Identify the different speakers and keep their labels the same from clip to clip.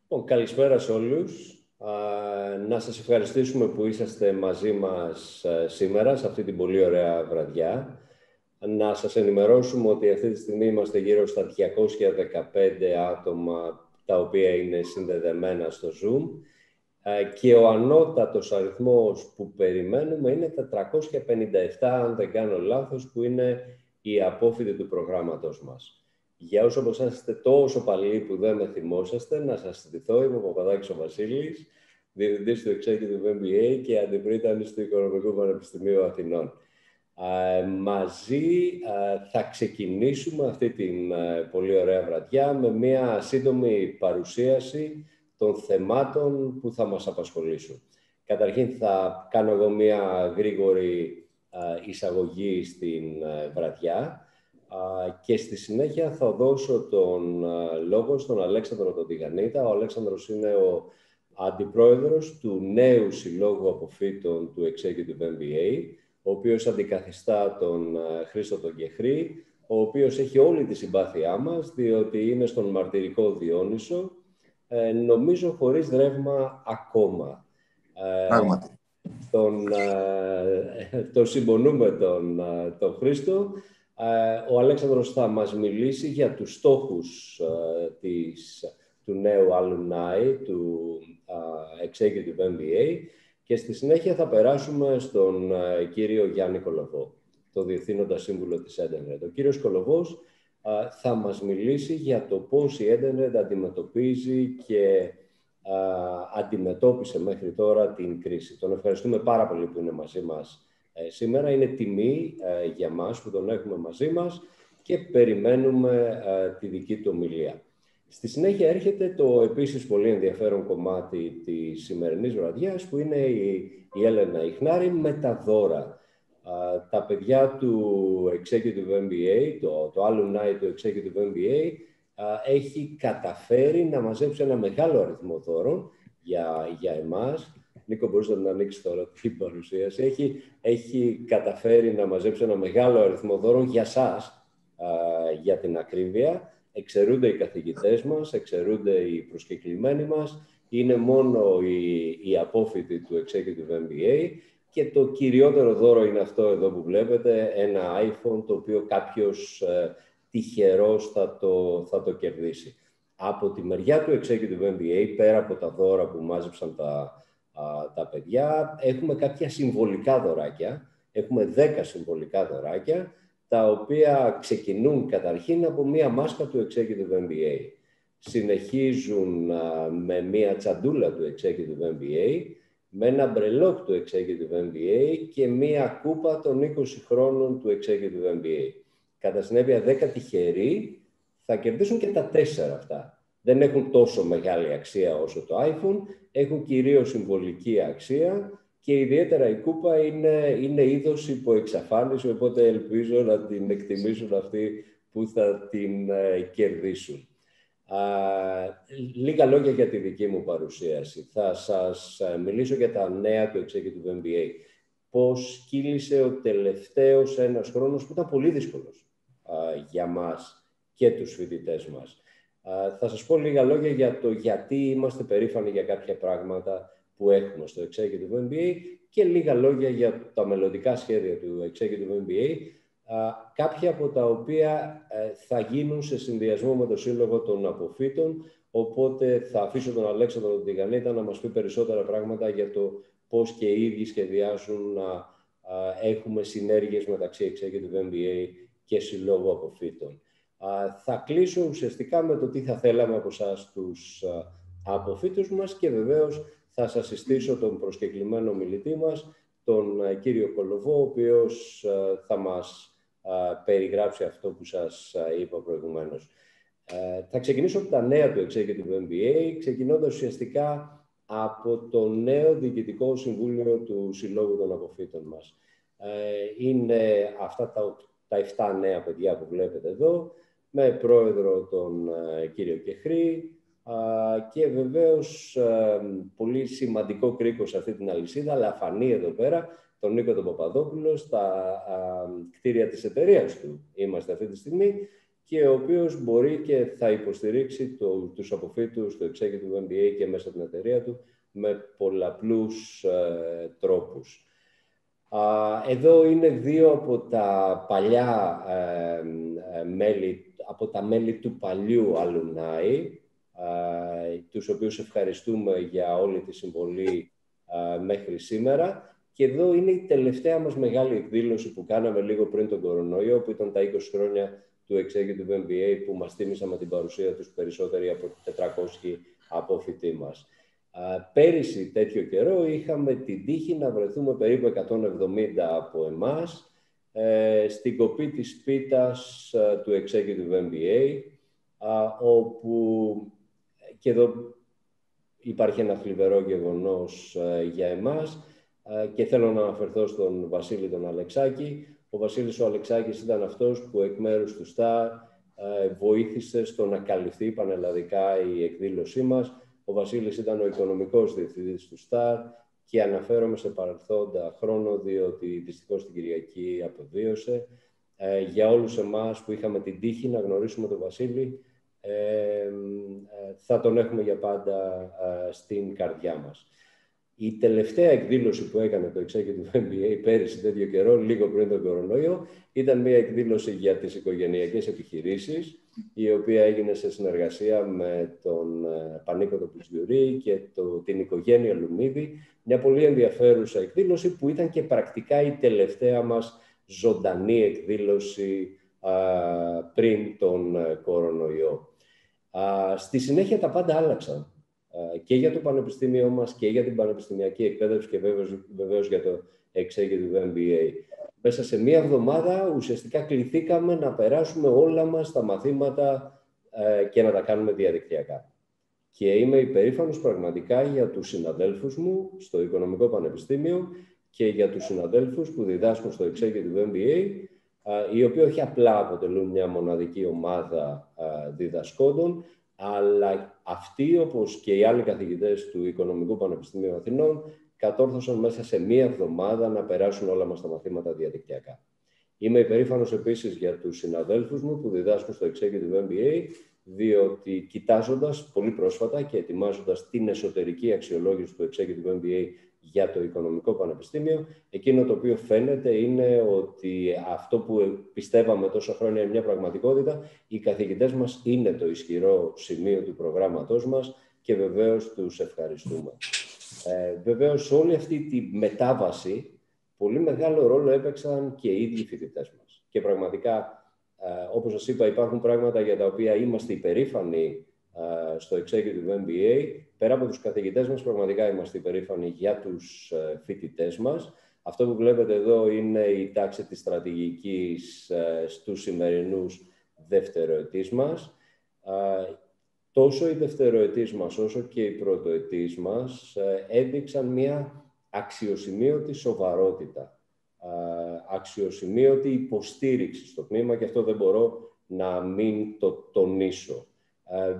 Speaker 1: Λοιπόν, καλησπέρα σε όλους. Να σας ευχαριστήσουμε που είσαστε μαζί μας ε, σήμερα, σε αυτή την πολύ ωραία βραδιά. Να σας ενημερώσουμε ότι αυτή τη στιγμή είμαστε γύρω στα 215 άτομα τα οποία είναι συνδεδεμένα στο Zoom ε, και ο ανώτατος αριθμός που περιμένουμε είναι τα 357, αν δεν κάνω λάθος, που είναι οι απόφοιτοι του προγράμματος μας. Για όσους από εσάς είστε τόσο παλιοί που δεν με θυμόσαστε, να σας στηθώ, είμαι ο Παπαδάκης ο Βασίλης, διευθυντής του Executive MBA και αντιπρίτανης του Οικονομικού Πανεπιστημίου Αθηνών. μαζί θα ξεκινήσουμε αυτή την πολύ ωραία βραδιά με μια σύντομη παρουσίαση των θεμάτων που θα μας απασχολήσουν. Καταρχήν θα κάνω εγώ μια γρήγορη εισαγωγή στην βραδιά και στη συνέχεια θα δώσω τον λόγο στον Αλέξανδρο τον Τηγανίτα. Ο Αλέξανδρος είναι ο αντιπρόεδρος του νέου συλλόγου αποφύτων του Executive MBA, ο οποίος αντικαθιστά τον Χρήστο τον Κεχρή, ο οποίος έχει όλη τη συμπάθειά μας, διότι είναι στον μαρτυρικό Διόνυσο, ε, νομίζω χωρίς ρεύμα ακόμα.
Speaker 2: Ε, Πράγματι.
Speaker 1: Τον, ε, τον συμπονούμε τον, τον Χρήστο, ε, ο Αλέξανδρος θα μας μιλήσει για τους στόχους ε, της, του νέου alumni, του Executive MBA και στη συνέχεια θα περάσουμε στον ε, κύριο Γιάννη Κολοβό, το Διευθύνοντα Σύμβουλο της Έντερνετ. Ο κύριος Κολοβός θα μας μιλήσει για το πώς η Έντερνετ αντιμετωπίζει και αντιμετώπισε μέχρι τώρα την κρίση. Τον ευχαριστούμε πάρα πολύ που είναι μαζί μας ε, σήμερα είναι τιμή ε, για μας που τον έχουμε μαζί μας και περιμένουμε ε, τη δική του ομιλία. Στη συνέχεια έρχεται το επίσης πολύ ενδιαφέρον κομμάτι της σημερινής βραδιάς που είναι η, η Έλενα Ιχνάρη με τα δώρα. Τα παιδιά του Executive MBA, το, το alumni του Executive MBA, έχει καταφέρει να μαζέψει ένα μεγάλο αριθμό δώρων για, για εμάς Νίκο, μπορείς να ανοίξεις τώρα την παρουσίαση. Έχει, έχει καταφέρει να μαζέψει ένα μεγάλο αριθμό δώρων για σας, για την ακρίβεια. Εξαιρούνται οι καθηγητές μας, εξαιρούνται οι προσκεκλημένοι μας. Είναι μόνο οι, οι απόφοιτοι του Executive MBA και το κυριότερο δώρο είναι αυτό εδώ που βλέπετε, ένα iPhone το οποίο κάποιος ε, τυχερός θα το, θα το κερδίσει. Από τη μεριά του Executive MBA, πέρα από τα δώρα που μάζεψαν τα, τα παιδιά. Έχουμε κάποια συμβολικά δωράκια. Έχουμε 10 συμβολικά δωράκια, τα οποία ξεκινούν καταρχήν από μία μάσκα του Executive MBA. Συνεχίζουν με μία τσαντούλα του Executive MBA, με ένα μπρελόκ του Executive MBA και μία κούπα των 20 χρόνων του Executive MBA. Κατά συνέπεια, 10 τυχεροί θα κερδίσουν και τα τέσσερα αυτά δεν έχουν τόσο μεγάλη αξία όσο το iPhone, έχουν κυρίως συμβολική αξία και ιδιαίτερα η κούπα είναι, είναι είδος εξαφάνιση, οπότε ελπίζω να την εκτιμήσουν αυτοί που θα την ε, κερδίσουν. Α, λίγα λόγια για τη δική μου παρουσίαση. Θα σας ε, μιλήσω για τα νέα του Executive MBA. Πώς κύλησε ο τελευταίος ένας χρόνος που ήταν πολύ δύσκολος για μας και τους φοιτητές μας. Θα σας πω λίγα λόγια για το γιατί είμαστε περήφανοι για κάποια πράγματα που έχουμε στο Executive MBA και λίγα λόγια για τα μελλοντικά σχέδια του Executive MBA, κάποια από τα οποία ε, θα γίνουν σε συνδυασμό με το Σύλλογο των Αποφύτων, οπότε θα αφήσω τον Αλέξανδρο τον Τηγανίτα να μας πει περισσότερα πράγματα για το πώς και οι ίδιοι σχεδιάζουν να έχουμε συνέργειες μεταξύ Executive MBA και Συλλόγου Αποφύτων. Θα κλείσω ουσιαστικά με το τι θα θέλαμε από εσάς τους αποφύτους μας και βεβαίως θα σας συστήσω τον προσκεκλημένο μιλητή μας, τον κύριο Κολοβό, ο οποίος θα μας περιγράψει αυτό που σας είπα προηγουμένως. Θα ξεκινήσω από τα νέα του Executive MBA, ξεκινώντας ουσιαστικά από το νέο Διοικητικό Συμβούλιο του Συλλόγου των Αποφύτων μας. Είναι αυτά τα, τα 7 νέα παιδιά που βλέπετε εδώ, με πρόεδρο τον ε, κύριο Κεχρή και βεβαίως ε, πολύ σημαντικό κρίκος σε αυτή την αλυσίδα, αλλά φανεί εδώ πέρα, τον Νίκο τον Παπαδόπουλο, στα κτίρια της εταιρείας του είμαστε αυτή τη στιγμή και ο οποίος μπορεί και θα υποστηρίξει το, τους αποφύτους του Executive MBA και μέσα την εταιρεία του με πολλαπλούς ε, τρόπους. Εδώ είναι δύο από τα παλιά ε, ε, μέλη, από τα μέλη του παλιού alumni, ε, τους οποίους ευχαριστούμε για όλη τη συμβολή μέχρι σήμερα. Και εδώ είναι η τελευταία μας μεγάλη εκδήλωση που κάναμε λίγο πριν τον κορονοϊό, που ήταν τα 20 χρόνια του Executive MBA, που μας θύμισα με την παρουσία τους περισσότεροι από 400 απόφοιτοί μας. Πέρυσι τέτοιο καιρό είχαμε την τύχη να βρεθούμε περίπου 170 από εμάς ε, στην κοπή της πίτας ε, του Executive MBA, όπου και εδώ υπάρχει ένα θλιβερό γεγονός ε, για εμάς και θέλω να αναφερθώ στον Βασίλη τον Αλεξάκη. Ο Βασίλης ο Αλεξάκης ήταν αυτός που εκ μέρους του ΣΤΑΡ βοήθησε στο να καλυφθεί πανελλαδικά η εκδήλωσή μας ο Βασίλης ήταν ο οικονομικός διευθυντής του ΣΤΑΡ και αναφέρομαι σε παρελθόντα χρόνο, διότι δυστυχώς την Κυριακή αποβίωσε. Ε, για όλους εμάς που είχαμε την τύχη να γνωρίσουμε τον Βασίλη, ε, ε θα τον έχουμε για πάντα ε, στην καρδιά μας. Η τελευταία εκδήλωση που έκανε το Executive MBA πέρυσι τέτοιο καιρό, λίγο πριν τον κορονοϊό, ήταν μια εκδήλωση για τις οικογενειακές επιχειρήσεις, η οποία έγινε σε συνεργασία με τον ε, Πανίκο Πλουσιουρί και το, την οικογένεια Λουμίδη. Μια πολύ ενδιαφέρουσα εκδήλωση που ήταν και πρακτικά η τελευταία μας ζωντανή εκδήλωση πριν τον ε, κορονοϊό. Α, στη συνέχεια τα πάντα άλλαξαν και για το πανεπιστήμιό μας και για την πανεπιστημιακή εκπαίδευση και βεβαίως, βεβαίως για το Executive MBA μέσα σε μία εβδομάδα ουσιαστικά κληθήκαμε να περάσουμε όλα μας τα μαθήματα ε, και να τα κάνουμε διαδικτυακά. Και είμαι υπερήφανος πραγματικά για τους συναδέλφους μου στο Οικονομικό Πανεπιστήμιο και για τους συναδέλφους που διδάσκουν στο Executive MBA, ε, οι οποίοι όχι απλά αποτελούν μια μοναδική ομάδα ε, διδασκόντων, αλλά αυτοί, όπως και οι άλλοι καθηγητές του Οικονομικού Πανεπιστημίου Αθηνών, κατόρθωσαν μέσα σε μία εβδομάδα να περάσουν όλα μας τα μαθήματα διαδικτυακά. Είμαι υπερήφανος επίσης για τους συναδέλφους μου που διδάσκουν στο Executive MBA, διότι κοιτάζοντας πολύ πρόσφατα και ετοιμάζοντας την εσωτερική αξιολόγηση του Executive MBA για το Οικονομικό Πανεπιστήμιο, εκείνο το οποίο φαίνεται είναι ότι αυτό που πιστεύαμε τόσα χρόνια είναι μια πραγματικότητα, οι καθηγητές μας είναι το ισχυρό σημείο του προγράμματός μας και βεβαίως τους ευχαριστούμε. Ε, Βεβαίως, σε όλη αυτή τη μετάβαση, πολύ μεγάλο ρόλο έπαιξαν και οι ίδιοι φοιτητές μας. Και πραγματικά, ε, όπως σας είπα, υπάρχουν πράγματα για τα οποία είμαστε υπερήφανοι ε, στο Executive MBA. Πέρα από τους καθηγητές μας, πραγματικά είμαστε υπερήφανοι για τους ε, φοιτητές μας. Αυτό που βλέπετε εδώ είναι η τάξη της στρατηγικής ε, στους σημερινούς δευτεροετής μας τόσο οι δευτεροετής μας όσο και οι πρωτοετής μας ε, έδειξαν μια αξιοσημείωτη σοβαρότητα, αξιοσημείωτη υποστήριξη στο πνεύμα και αυτό δεν μπορώ να μην το τονίσω.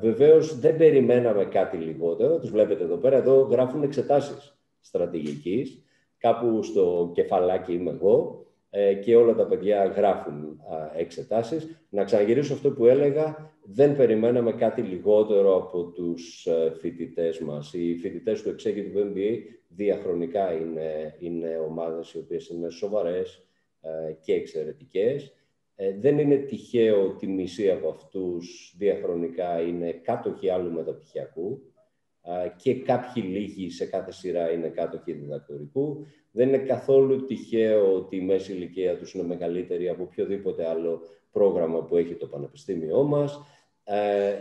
Speaker 1: Βεβαίως δεν περιμέναμε κάτι λιγότερο, τους βλέπετε εδώ πέρα, εδώ γράφουν εξετάσεις στρατηγικής, κάπου στο κεφαλάκι είμαι εγώ. Ε, και όλα τα παιδιά γράφουν εξετάσεις. Να ξαναγυρίσω αυτό που έλεγα, δεν περιμέναμε κάτι λιγότερο από τους ε, φοιτητές μας. Οι φοιτητές του Executive MBA διαχρονικά είναι, είναι ομάδες οι οποίες είναι σοβαρές ε, και εξαιρετικές. Ε, δεν είναι τυχαίο ότι μισή από αυτούς διαχρονικά είναι κάτοχοι άλλου μεταπτυχιακού και κάποιοι λίγοι σε κάθε σειρά είναι κάτοχοι διδακτορικού. Δεν είναι καθόλου τυχαίο ότι η μέση ηλικία τους είναι μεγαλύτερη από οποιοδήποτε άλλο πρόγραμμα που έχει το πανεπιστήμιό μας. Ε,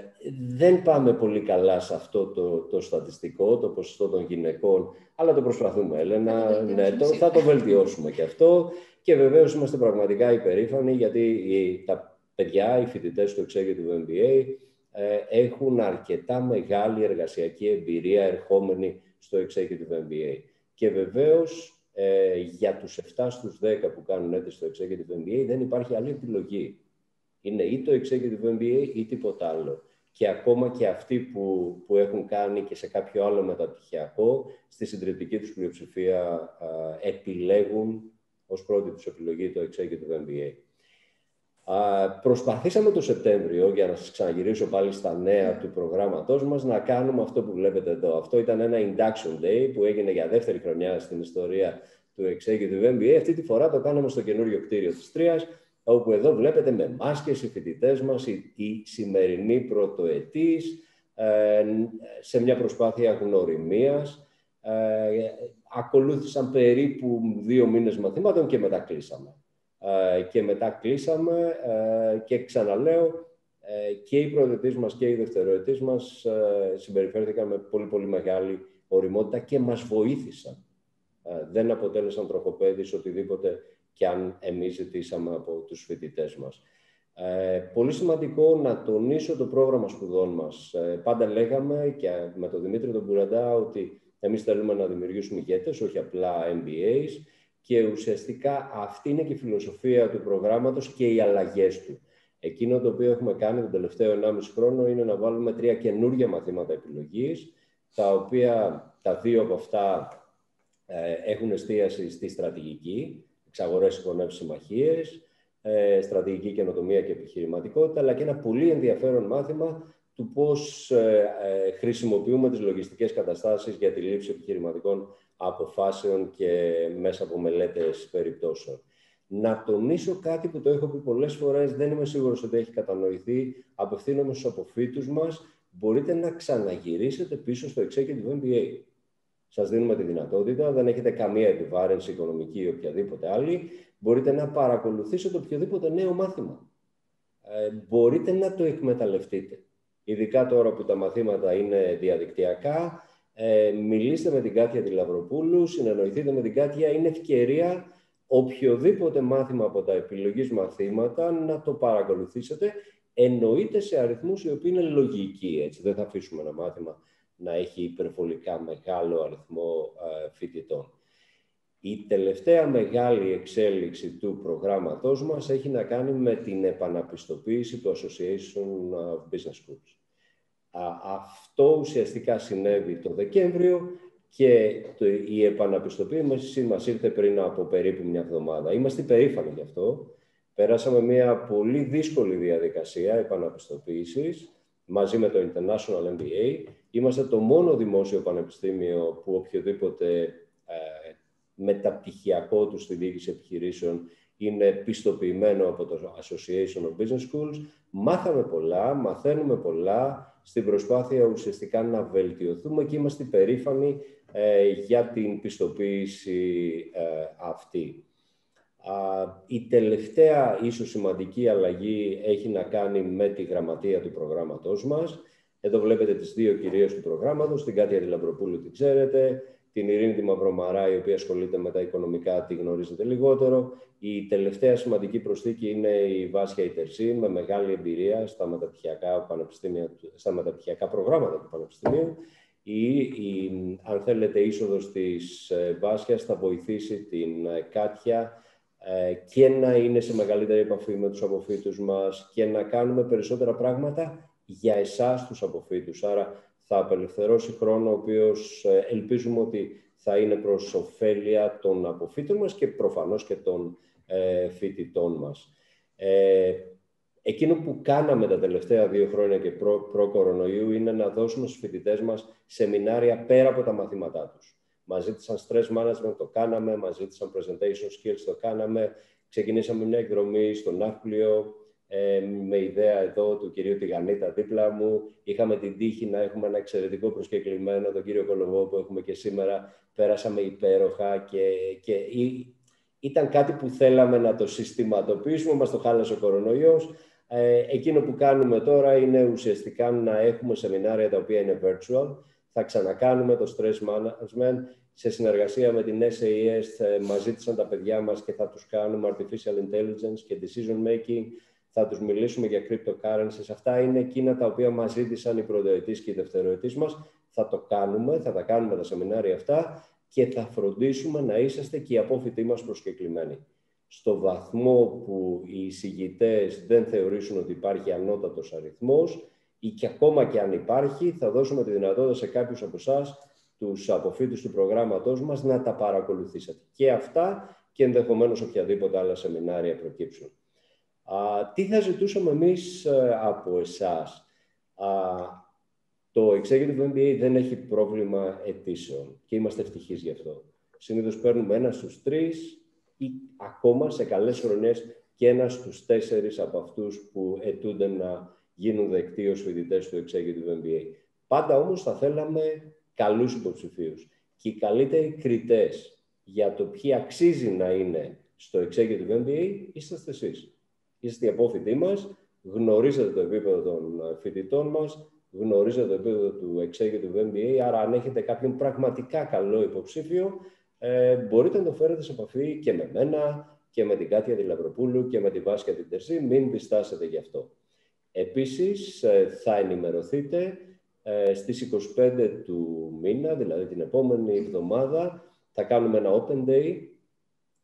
Speaker 1: δεν πάμε πολύ καλά σε αυτό το, το στατιστικό, το ποσοστό των γυναικών, αλλά το προσπαθούμε, Έλενα. Ναι, το, θα το βελτιώσουμε και αυτό. Και βεβαίως είμαστε πραγματικά υπερήφανοι, γιατί οι, τα παιδιά, οι φοιτητές του Executive MBA, ε, έχουν αρκετά μεγάλη εργασιακή εμπειρία ερχόμενοι στο Executive MBA. Και βεβαίως ε, για τους 7 στους 10 που κάνουν αίτηση στο Executive MBA δεν υπάρχει άλλη επιλογή είναι ή το Executive MBA ή τίποτα άλλο. Και ακόμα και αυτοί που, που έχουν κάνει και σε κάποιο άλλο μεταπτυχιακό, στη συντριπτική τους πλειοψηφία επιλέγουν ως πρώτη τους επιλογή το Executive MBA. Προσπαθήσαμε το Σεπτέμβριο, για να σας ξαναγυρίσω πάλι στα νέα του προγράμματός μας, να κάνουμε αυτό που βλέπετε εδώ. Αυτό ήταν ένα induction day που έγινε για δεύτερη χρονιά στην ιστορία του Executive MBA. Αυτή τη φορά το κάναμε στο καινούριο κτίριο της Τρίας, όπου εδώ βλέπετε με μάσκες οι φοιτητές μας, οι, οι σημερινοί πρωτοετής, ε, σε μια προσπάθεια γνωριμίας. Ε, ακολούθησαν περίπου δύο μήνες μαθήματων και μετά κλείσαμε. Ε, και μετά κλείσαμε ε, και ξαναλέω ε, και οι προεδρετής μας και οι δευτεροετής μας συμπεριφέρθηκαν με πολύ πολύ μεγάλη οριμότητα και μας βοήθησαν. Δεν αποτέλεσαν τροχοπέδης οτιδήποτε και αν εμείς ζητήσαμε από τους φοιτητές μας. πολύ σημαντικό να τονίσω το πρόγραμμα σπουδών μας. πάντα λέγαμε και με τον Δημήτρη τον Κουραντά ότι εμείς θέλουμε να δημιουργήσουμε ηγέτες, όχι απλά MBAs και ουσιαστικά αυτή είναι και η φιλοσοφία του προγράμματος και οι αλλαγές του. Εκείνο το οποίο έχουμε κάνει τον τελευταίο 1,5 χρόνο είναι να βάλουμε τρία καινούργια μαθήματα επιλογής, τα οποία τα δύο από αυτά ε, έχουν εστίαση στη στρατηγική, εξαγορές, συγχωνεύσεις, συμμαχίες, ε, στρατηγική καινοτομία και επιχειρηματικότητα, αλλά και ένα πολύ ενδιαφέρον μάθημα του πώς ε, ε, χρησιμοποιούμε τις λογιστικές καταστάσεις για τη λήψη επιχειρηματικών αποφάσεων και μέσα από μελέτες περιπτώσεων. Να τονίσω κάτι που το έχω πει πολλές φορές, δεν είμαι σίγουρος ότι έχει κατανοηθεί, απευθύνομαι στους αποφύτους μας, μπορείτε να ξαναγυρίσετε πίσω στο Executive MBA. Σας δίνουμε τη δυνατότητα, δεν έχετε καμία επιβάρυνση οικονομική ή οποιαδήποτε άλλη, μπορείτε να παρακολουθήσετε οποιοδήποτε νέο μάθημα. Ε, μπορείτε να το εκμεταλλευτείτε. Ειδικά τώρα που τα μαθήματα είναι διαδικτυακά, ε, μιλήστε με την Κάτια Τηλαβροπούλου, συνεννοηθείτε με την Κάτια. Είναι ευκαιρία οποιοδήποτε μάθημα από τα επιλογής μαθήματα να το παρακολουθήσετε. Εννοείται σε αριθμούς οι οποίοι είναι λογικοί. Έτσι. Δεν θα αφήσουμε ένα μάθημα να έχει υπερβολικά μεγάλο αριθμό ε, φοιτητών. Η τελευταία μεγάλη εξέλιξη του προγράμματός μας έχει να κάνει με την επαναπιστοποίηση του Association of Business Schools αυτό ουσιαστικά συνέβη το Δεκέμβριο και το, η επαναπιστοποίηση μας ήρθε πριν από περίπου μια εβδομάδα. Είμαστε περήφανοι γι' αυτό. Περάσαμε μια πολύ δύσκολη διαδικασία επαναπιστοποίησης μαζί με το International MBA. Είμαστε το μόνο δημόσιο πανεπιστήμιο που οποιοδήποτε ε, μεταπτυχιακό του στη διοίκηση επιχειρήσεων είναι πιστοποιημένο από το Association of Business Schools. Μάθαμε πολλά, μαθαίνουμε πολλά, στην προσπάθεια ουσιαστικά να βελτιωθούμε και είμαστε περήφανοι ε, για την πιστοποίηση ε, αυτή. Η τελευταία ίσως σημαντική αλλαγή έχει να κάνει με τη γραμματεία του προγράμματός μας. Εδώ βλέπετε τις δύο κυρίες του προγράμματος, την Κάτια Λαμπροπούλου την ξέρετε, την Ειρήνη τη Μαυρομαρά, η οποία ασχολείται με τα οικονομικά, τη γνωρίζετε λιγότερο. Η τελευταία σημαντική προσθήκη είναι η Βάσια Ιτερσή, με μεγάλη εμπειρία στα μεταπτυχιακά, στα μεταπτυχιακά προγράμματα του Πανεπιστημίου. Η, η, αν θέλετε, είσοδος της ε, Βάσιας θα βοηθήσει την ε, Κάτια ε, και να είναι σε μεγαλύτερη επαφή με τους αποφύτους μας και να κάνουμε περισσότερα πράγματα για εσάς τους αποφύτους. Άρα θα απελευθερώσει χρόνο ο οποίος ε, ελπίζουμε ότι θα είναι προς ωφέλεια των αποφύτων μας και προφανώς και των ε, φοιτητών μας. Ε, εκείνο που κάναμε τα τελευταία δύο χρόνια και προ-κορονοϊού είναι να δώσουμε στους φοιτητές μας σεμινάρια πέρα από τα μαθήματά τους. Μας ζήτησαν stress management, το κάναμε, μας ζήτησαν presentation skills, το κάναμε. Ξεκινήσαμε μια εκδρομή στο Ναύπλιο, ε, με ιδέα εδώ του κυρίου Τηγανίτα δίπλα μου. Είχαμε την τύχη να έχουμε ένα εξαιρετικό προσκεκλημένο, τον κύριο Κολοβό που έχουμε και σήμερα. Πέρασαμε υπέροχα και, και ήταν κάτι που θέλαμε να το συστηματοποιήσουμε, μας το χάλασε ο κορονοϊός. Ε, εκείνο που κάνουμε τώρα είναι ουσιαστικά να έχουμε σεμινάρια τα οποία είναι virtual. Θα ξανακάνουμε το stress management σε συνεργασία με την SAS. Ε, μας ζήτησαν τα παιδιά μας και θα τους κάνουμε artificial intelligence και decision making θα τους μιλήσουμε για cryptocurrencies. Αυτά είναι εκείνα τα οποία μας ζήτησαν οι πρωτοετής και οι δευτεροετής μας. Θα το κάνουμε, θα τα κάνουμε τα σεμινάρια αυτά και θα φροντίσουμε να είσαστε και οι απόφοιτοί μας προσκεκλημένοι. Στο βαθμό που οι εισηγητές δεν θεωρήσουν ότι υπάρχει ανώτατος αριθμός ή και ακόμα και αν υπάρχει, θα δώσουμε τη δυνατότητα σε κάποιους από εσάς τους αποφύτους του προγράμματός μας να τα παρακολουθήσετε. Και αυτά και ενδεχομένως οποιαδήποτε άλλα σεμινάρια προκύψουν. Τι θα ζητούσαμε εμείς ε, από εσάς; Α, το Executive MBA δεν έχει πρόβλημα αιτήσεων και είμαστε ευτυχείς γι' αυτό. Συνήθως παίρνουμε ένα στους τρεις ή ακόμα σε καλές χρονιές και ένα στους τέσσερις από αυτούς που αιτούνται να γίνουν δεκτοί ως φοιτητές του Executive MBA. Πάντα όμως θα θέλαμε καλούς υποψηφίους. Και οι καλύτεροι κριτές για το ποιοι αξίζει να είναι στο Executive MBA είσαστε εσείς. Είστε οι απόφοιτοί μας, γνωρίζετε το επίπεδο των φοιτητών μας, γνωρίζετε το επίπεδο του Executive MBA, άρα αν έχετε κάποιον πραγματικά καλό υποψήφιο, ε, μπορείτε να το φέρετε σε επαφή και με μένα και με την Κάτια Δηλαβροπούλου και με την Βάσια την Τερζή. Μην διστάσετε γι' αυτό. Επίσης, ε, θα ενημερωθείτε ε, στις 25 του μήνα, δηλαδή την επόμενη εβδομάδα, θα κάνουμε ένα Open Day,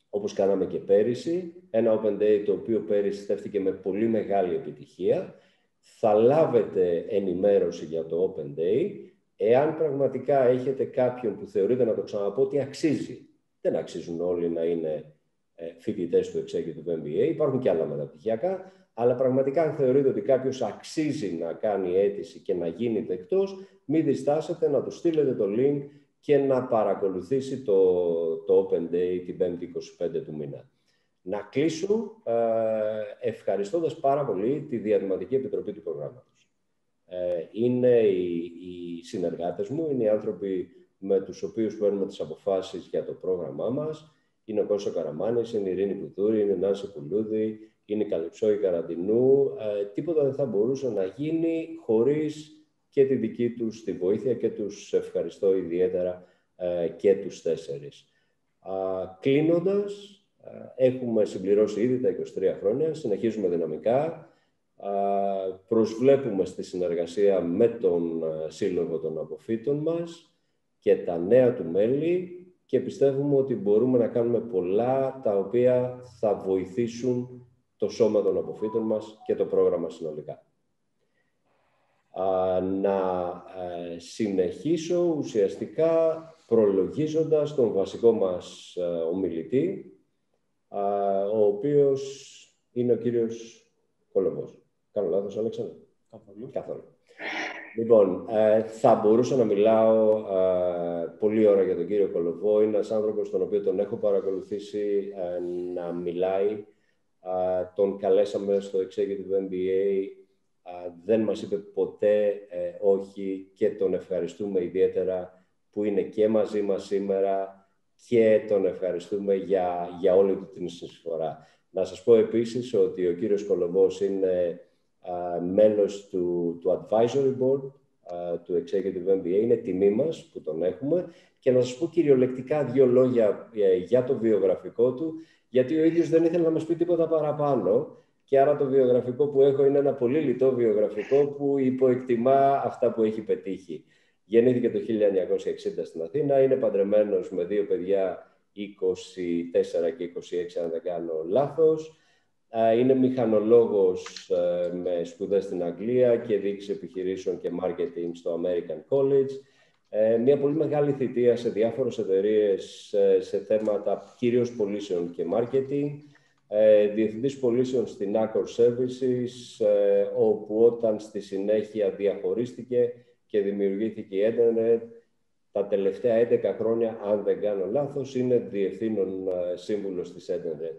Speaker 1: όπως κάναμε και πέρυσι. Ένα Open Day το οποίο πέρυσι στέφθηκε με πολύ μεγάλη επιτυχία. Θα λάβετε ενημέρωση για το Open Day. Εάν πραγματικά έχετε κάποιον που θεωρείτε να το ξαναπώ ότι αξίζει, δεν αξίζουν όλοι να είναι ε, φοιτητές του Executive MBA, υπάρχουν και άλλα μεταπτυχιακά, αλλά πραγματικά αν θεωρείτε ότι κάποιος αξίζει να κάνει αίτηση και να γίνει δεκτός, μην διστάσετε να του στείλετε το link και να παρακολουθήσει το, το Open Day την 5η 25 του μήνα. Να κλείσω ε, ευχαριστώντας πάρα πολύ τη Διαδηματική Επιτροπή του Προγράμματος. Ε, είναι οι, οι συνεργάτες μου, είναι οι άνθρωποι με τους οποίους παίρνουμε τις αποφάσεις για το πρόγραμμά μας. Είναι ο Κώσο Καραμάνης, είναι η Ειρήνη Πουδούρη, είναι η Νάση Πουλούδη, είναι η Καλυψόη Καραντινού. Ε, τίποτα δεν θα μπορούσε να γίνει χωρίς και τη δική τους τη βοήθεια και τους ευχαριστώ ιδιαίτερα ε, και τους τέσσερις. Κλείνοντας, έχουμε συμπληρώσει ήδη τα 23 χρόνια, συνεχίζουμε δυναμικά, προσβλέπουμε στη συνεργασία με τον Σύλλογο των Αποφύτων μας και τα νέα του μέλη και πιστεύουμε ότι μπορούμε να κάνουμε πολλά τα οποία θα βοηθήσουν το σώμα των αποφύτων μας και το πρόγραμμα συνολικά. Να ε, συνεχίσω ουσιαστικά προλογίζοντας τον βασικό μας ε, ομιλητή, ο οποίος είναι ο κύριος Κολοβός. Κάνω λάθος, Αλέξανδρο.
Speaker 2: Καθόλου.
Speaker 1: Καθόλου. Λοιπόν, ε, θα μπορούσα να μιλάω πολύ ώρα για τον κύριο Κολοβό. Είναι ένας άνθρωπος τον οποίο τον έχω παρακολουθήσει να μιλάει. τον καλέσαμε στο Executive MBA δεν μας είπε ποτέ ε, όχι και τον ευχαριστούμε ιδιαίτερα που είναι και μαζί μας σήμερα και τον ευχαριστούμε για, για όλη του την συνεισφορά. Να σας πω επίσης ότι ο κύριος Κολοβός είναι α, μέλος του, του Advisory Board του Executive MBA. Είναι τιμή μας που τον έχουμε. Και να σας πω κυριολεκτικά δύο λόγια ε, για το βιογραφικό του, γιατί ο ίδιος δεν ήθελε να μας πει τίποτα παραπάνω και άρα το βιογραφικό που έχω είναι ένα πολύ λιτό βιογραφικό που υποεκτιμά αυτά που έχει πετύχει. Γεννήθηκε το 1960 στην Αθήνα, είναι παντρεμένος με δύο παιδιά 24 και 26 αν δεν κάνω λάθος. Είναι μηχανολόγος ε, με σπουδές στην Αγγλία και διοίκηση επιχειρήσεων και marketing στο American College. Ε, μια πολύ μεγάλη θητεία σε διάφορες εταιρείες ε, σε θέματα κυρίως πωλήσεων και marketing ε, διευθυντής πωλήσεων στην Accor Services, ε, όπου όταν στη συνέχεια διαχωρίστηκε και δημιουργήθηκε η Internet, τα τελευταία 11 χρόνια, αν δεν κάνω λάθος, είναι διευθύνων ε, σύμβουλος της Internet.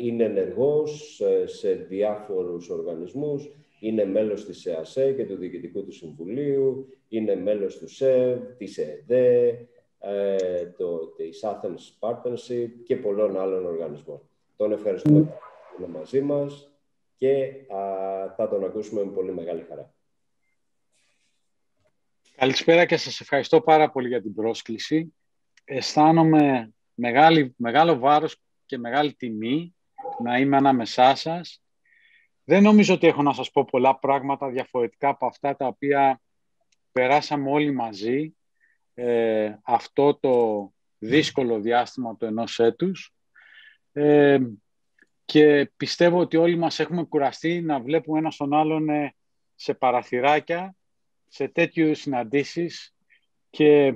Speaker 1: Είναι ενεργός σε διάφορους οργανισμούς, είναι μέλος της ΕΑΣΕ και του Διοικητικού του Συμβουλίου, είναι μέλος του ΣΕΒ, της ΕΕΔΕ, το, της Athens Partnership και πολλών άλλων οργανισμών. Τον ευχαριστούμε που είναι μαζί μας και θα τον ακούσουμε με πολύ μεγάλη χαρά.
Speaker 2: Καλησπέρα και σας ευχαριστώ πάρα πολύ για την πρόσκληση. Αισθάνομαι μεγάλη, μεγάλο βάρος και μεγάλη τιμή να είμαι ανάμεσά σας. Δεν νομίζω ότι έχω να σας πω πολλά πράγματα διαφορετικά από αυτά τα οποία περάσαμε όλοι μαζί ε, αυτό το δύσκολο διάστημα του ενός έτους ε, και πιστεύω ότι όλοι μας έχουμε κουραστεί να βλέπουμε ένα τον άλλον ε, σε παραθυράκια, σε τέτοιου συναντήσεις και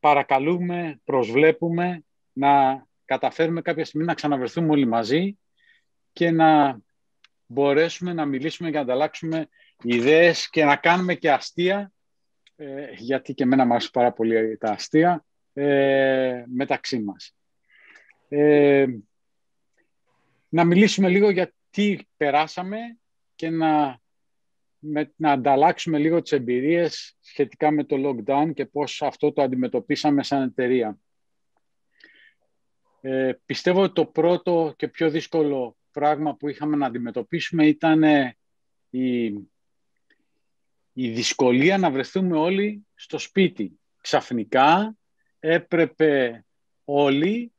Speaker 2: παρακαλούμε, προσβλέπουμε να καταφέρουμε κάποια στιγμή να ξαναβρεθούμε όλοι μαζί και να μπορέσουμε να μιλήσουμε και να ανταλλάξουμε ιδέες και να κάνουμε και αστεία, ε, γιατί και εμένα μου αρέσει πάρα πολύ τα αστεία, ε, μεταξύ μας. Ε, να μιλήσουμε λίγο για τι περάσαμε και να, να ανταλλάξουμε λίγο τις εμπειρίες σχετικά με το lockdown και πώς αυτό το αντιμετωπίσαμε σαν εταιρεία. Ε, πιστεύω ότι το πρώτο και πιο δύσκολο πράγμα που είχαμε να αντιμετωπίσουμε ήταν η, η δυσκολία να βρεθούμε όλοι στο σπίτι. Ξαφνικά έπρεπε όλοι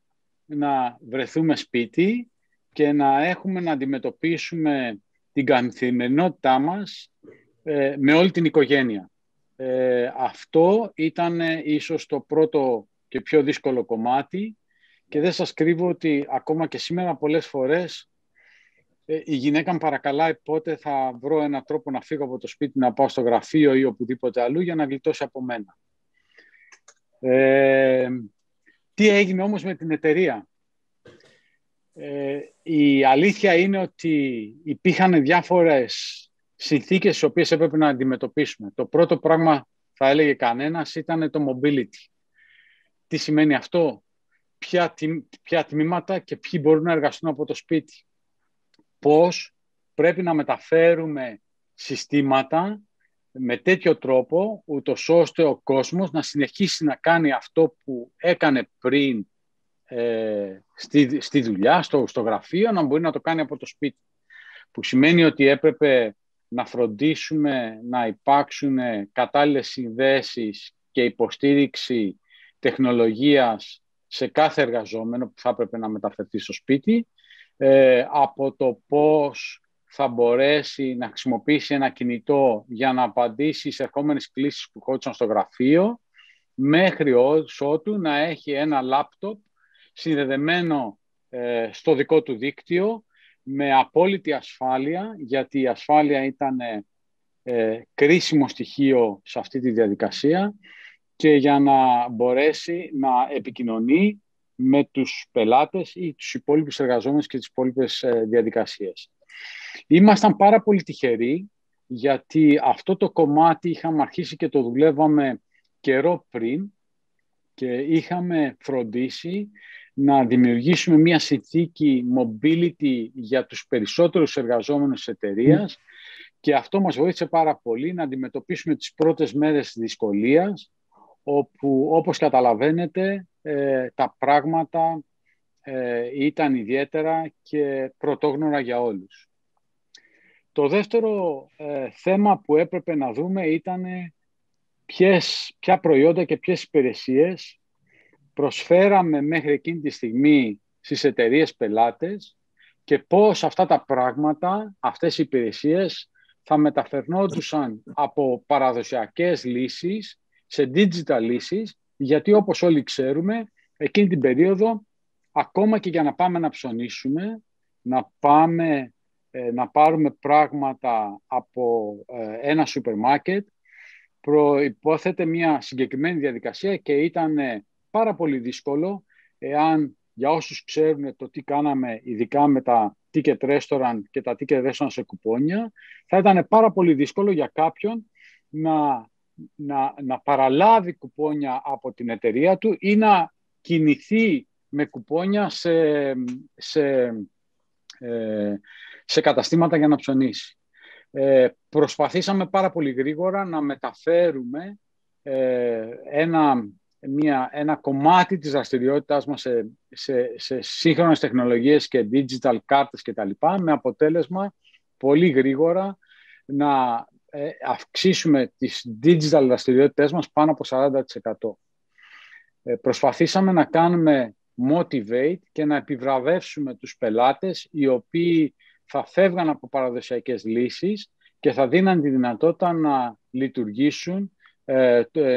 Speaker 2: να βρεθούμε σπίτι και να έχουμε να αντιμετωπίσουμε την καθημερινότητά μας ε, με όλη την οικογένεια. Ε, αυτό ήταν ίσως το πρώτο και πιο δύσκολο κομμάτι και δεν σας κρύβω ότι ακόμα και σήμερα πολλές φορές ε, η γυναίκα μου παρακαλάει πότε θα βρω έναν τρόπο να φύγω από το σπίτι, να πάω στο γραφείο ή οπουδήποτε αλλού για να γλιτώσει από μένα. Ε, τι έγινε όμως με την εταιρεία; Ε, η αλήθεια είναι ότι υπήρχαν διάφορες συνθήκες τις οποίες έπρεπε να αντιμετωπίσουμε. Το πρώτο πράγμα θα έλεγε κανένας ήταν το mobility. Τι σημαίνει αυτό, ποια, ποια τμήματα και ποιοι μπορούν να εργαστούν από το σπίτι πώς πρέπει να μεταφέρουμε συστήματα με τέτοιο τρόπο, ούτως ώστε ο κόσμος να συνεχίσει να κάνει αυτό που έκανε πριν ε, στη, στη δουλειά, στο, στο γραφείο, να μπορεί να το κάνει από το σπίτι. Που σημαίνει ότι έπρεπε να φροντίσουμε να υπάρξουν κατάλληλες συνδέσεις και υποστήριξη τεχνολογίας σε κάθε εργαζόμενο που θα έπρεπε να μεταφερθεί στο σπίτι ε, από το πώς θα μπορέσει να χρησιμοποιήσει ένα κινητό για να απαντήσει σε ερχόμενες κλήσεις που χώρισαν στο γραφείο, μέχρι ότου να έχει ένα λάπτοπ συνδεδεμένο ε, στο δικό του δίκτυο με απόλυτη ασφάλεια, γιατί η ασφάλεια ήταν ε, κρίσιμο στοιχείο σε αυτή τη διαδικασία και για να μπορέσει να επικοινωνεί με τους πελάτες ή τους υπόλοιπους εργαζόμενους και τις υπόλοιπες ε, διαδικασίες. Ήμασταν πάρα πολύ τυχεροί γιατί αυτό το κομμάτι είχαμε αρχίσει και το δουλεύαμε καιρό πριν και είχαμε φροντίσει να δημιουργήσουμε μια συνθήκη mobility για τους περισσότερους εργαζόμενους της εταιρείας και αυτό μας βοήθησε πάρα πολύ να αντιμετωπίσουμε τις πρώτες μέρες δυσκολίας όπου όπως καταλαβαίνετε ε, τα πράγματα ε, ήταν ιδιαίτερα και πρωτόγνωρα για όλους. Το δεύτερο ε, θέμα που έπρεπε να δούμε ήταν ποιες, ποια προϊόντα και ποιες υπηρεσίες προσφέραμε μέχρι εκείνη τη στιγμή στις εταιρείες πελάτες και πώς αυτά τα πράγματα, αυτές οι υπηρεσίες θα μεταφερνόντουσαν από παραδοσιακές λύσεις σε digital λύσεις γιατί όπως όλοι ξέρουμε, εκείνη την περίοδο, ακόμα και για να πάμε να ψωνίσουμε, να πάμε ε, να πάρουμε πράγματα από ε, ένα σούπερ μάρκετ, προϋπόθεται μια συγκεκριμένη διαδικασία και ήταν ε, πάρα πολύ δύσκολο εάν για όσους ξέρουν το τι κάναμε ειδικά με τα ticket restaurant και τα ticket restaurant σε κουπόνια, θα ήταν πάρα πολύ δύσκολο για κάποιον να να, να παραλάβει κουπόνια από την εταιρεία του ή να κινηθεί με κουπόνια σε, σε, ε, σε καταστήματα για να ψωνίσει. Ε, προσπαθήσαμε πάρα πολύ γρήγορα να μεταφέρουμε ε, ένα, μια, ένα κομμάτι της δραστηριότητάς μας σε, σε, σε σύγχρονες τεχνολογίες και digital κάρτες και τα λοιπά, με αποτέλεσμα πολύ γρήγορα να ε, αυξήσουμε τις digital δραστηριότητε μας πάνω από 40%. Ε, προσπαθήσαμε να κάνουμε motivate και να επιβραβεύσουμε τους πελάτες οι οποίοι θα φεύγαν από παραδοσιακές λύσεις και θα δίναν τη δυνατότητα να λειτουργήσουν, ε,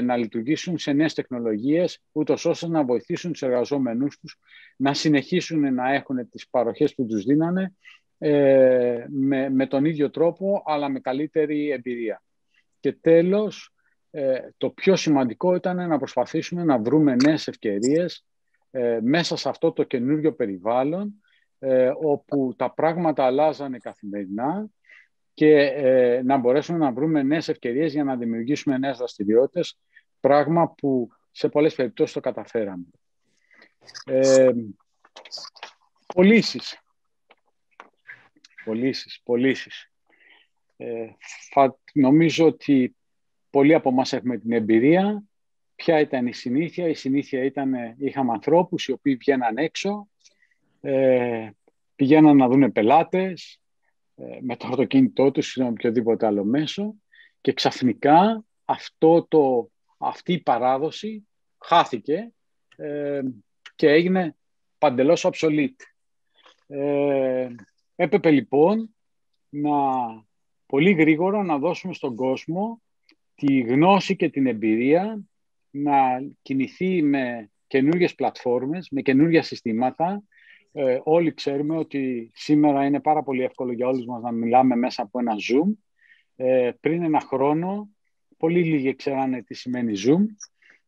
Speaker 2: να λειτουργήσουν σε νέες τεχνολογίες, ούτως ώστε να βοηθήσουν τους εργαζόμενούς τους να συνεχίσουν να έχουν τις παροχές που τους δίνανε ε, με, με τον ίδιο τρόπο, αλλά με καλύτερη εμπειρία. Και τέλος, ε, το πιο σημαντικό ήταν να προσπαθήσουμε να βρούμε νέες ευκαιρίες ε, μέσα σε αυτό το καινούριο περιβάλλον ε, όπου τα πράγματα αλλάζανε καθημερινά και ε, να μπορέσουμε να βρούμε νέες ευκαιρίες για να δημιουργήσουμε νέες δραστηριότητες, πράγμα που σε πολλές περιπτώσεις το καταφέραμε. Ε, πωλήσεις. Πωλήσεις, πωλήσεις. Ε, νομίζω ότι πολλοί από εμάς έχουμε την εμπειρία. Ποια ήταν η συνήθεια; Η συνήθεια ήταν, είχαμε ανθρώπους οι οποίοι βγαίναν έξω, ε, πηγαίναν να δουν πελάτες ε, με το αυτοκίνητό τους ή με οποιοδήποτε άλλο μέσο και ξαφνικά αυτό το, αυτή η παράδοση χάθηκε ε, και έγινε παντελώς obsolete. Ε, έπρεπε λοιπόν να πολύ γρήγορα να δώσουμε στον κόσμο τη γνώση και την εμπειρία να κινηθεί με καινούργιες πλατφόρμες, με καινούργια συστήματα. Ε, όλοι ξέρουμε ότι σήμερα είναι πάρα πολύ εύκολο για όλους μας να μιλάμε μέσα από ένα Zoom. Ε, πριν ένα χρόνο, πολύ λίγοι ξέρανε τι σημαίνει Zoom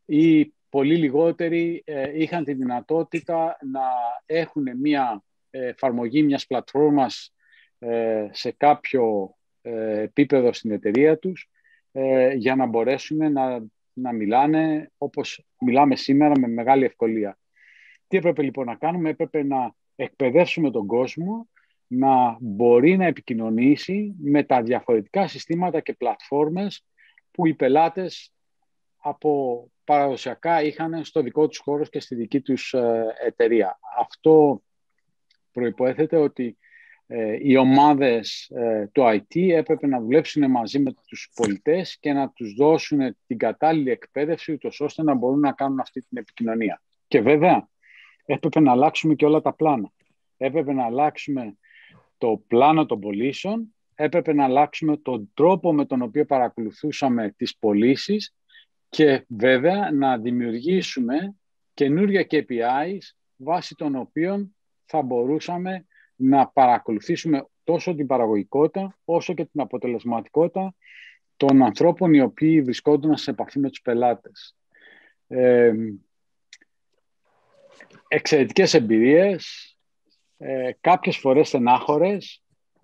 Speaker 2: ή πολύ λιγότεροι ε, είχαν τη δυνατότητα να έχουν μια εφαρμογή μιας πλατφόρμας ε, σε κάποιο ε, επίπεδο στην εταιρεία τους ε, για να μπορέσουν να, να μιλάνε όπως μιλάμε σήμερα με μεγάλη ευκολία. Τι έπρεπε λοιπόν να κάνουμε, έπρεπε να εκπαιδεύσουμε τον κόσμο να μπορεί να επικοινωνήσει με τα διαφορετικά συστήματα και πλατφόρμες που οι πελάτες από παραδοσιακά είχαν στο δικό τους χώρος και στη δική τους εταιρεία. Αυτό προϋποέθεται ότι ε, οι ομάδες ε, του IT έπρεπε να δουλέψουν μαζί με τους πολιτές και να τους δώσουν την κατάλληλη εκπαίδευση ούτως ώστε να μπορούν να κάνουν αυτή την επικοινωνία. Και βέβαια έπρεπε να αλλάξουμε και όλα τα πλάνα. Έπρεπε να αλλάξουμε το πλάνο των πωλήσεων, έπρεπε να αλλάξουμε τον τρόπο με τον οποίο παρακολουθούσαμε τις πωλήσεις και βέβαια να δημιουργήσουμε καινούργια KPIs βάσει των οποίων θα μπορούσαμε να παρακολουθήσουμε τόσο την παραγωγικότητα όσο και την αποτελεσματικότητα των ανθρώπων οι οποίοι βρισκόντουν σε επαφή με τους πελάτες. Ε, εξαιρετικές εμπειρίες, ε, κάποιες φορές στενάχωρες,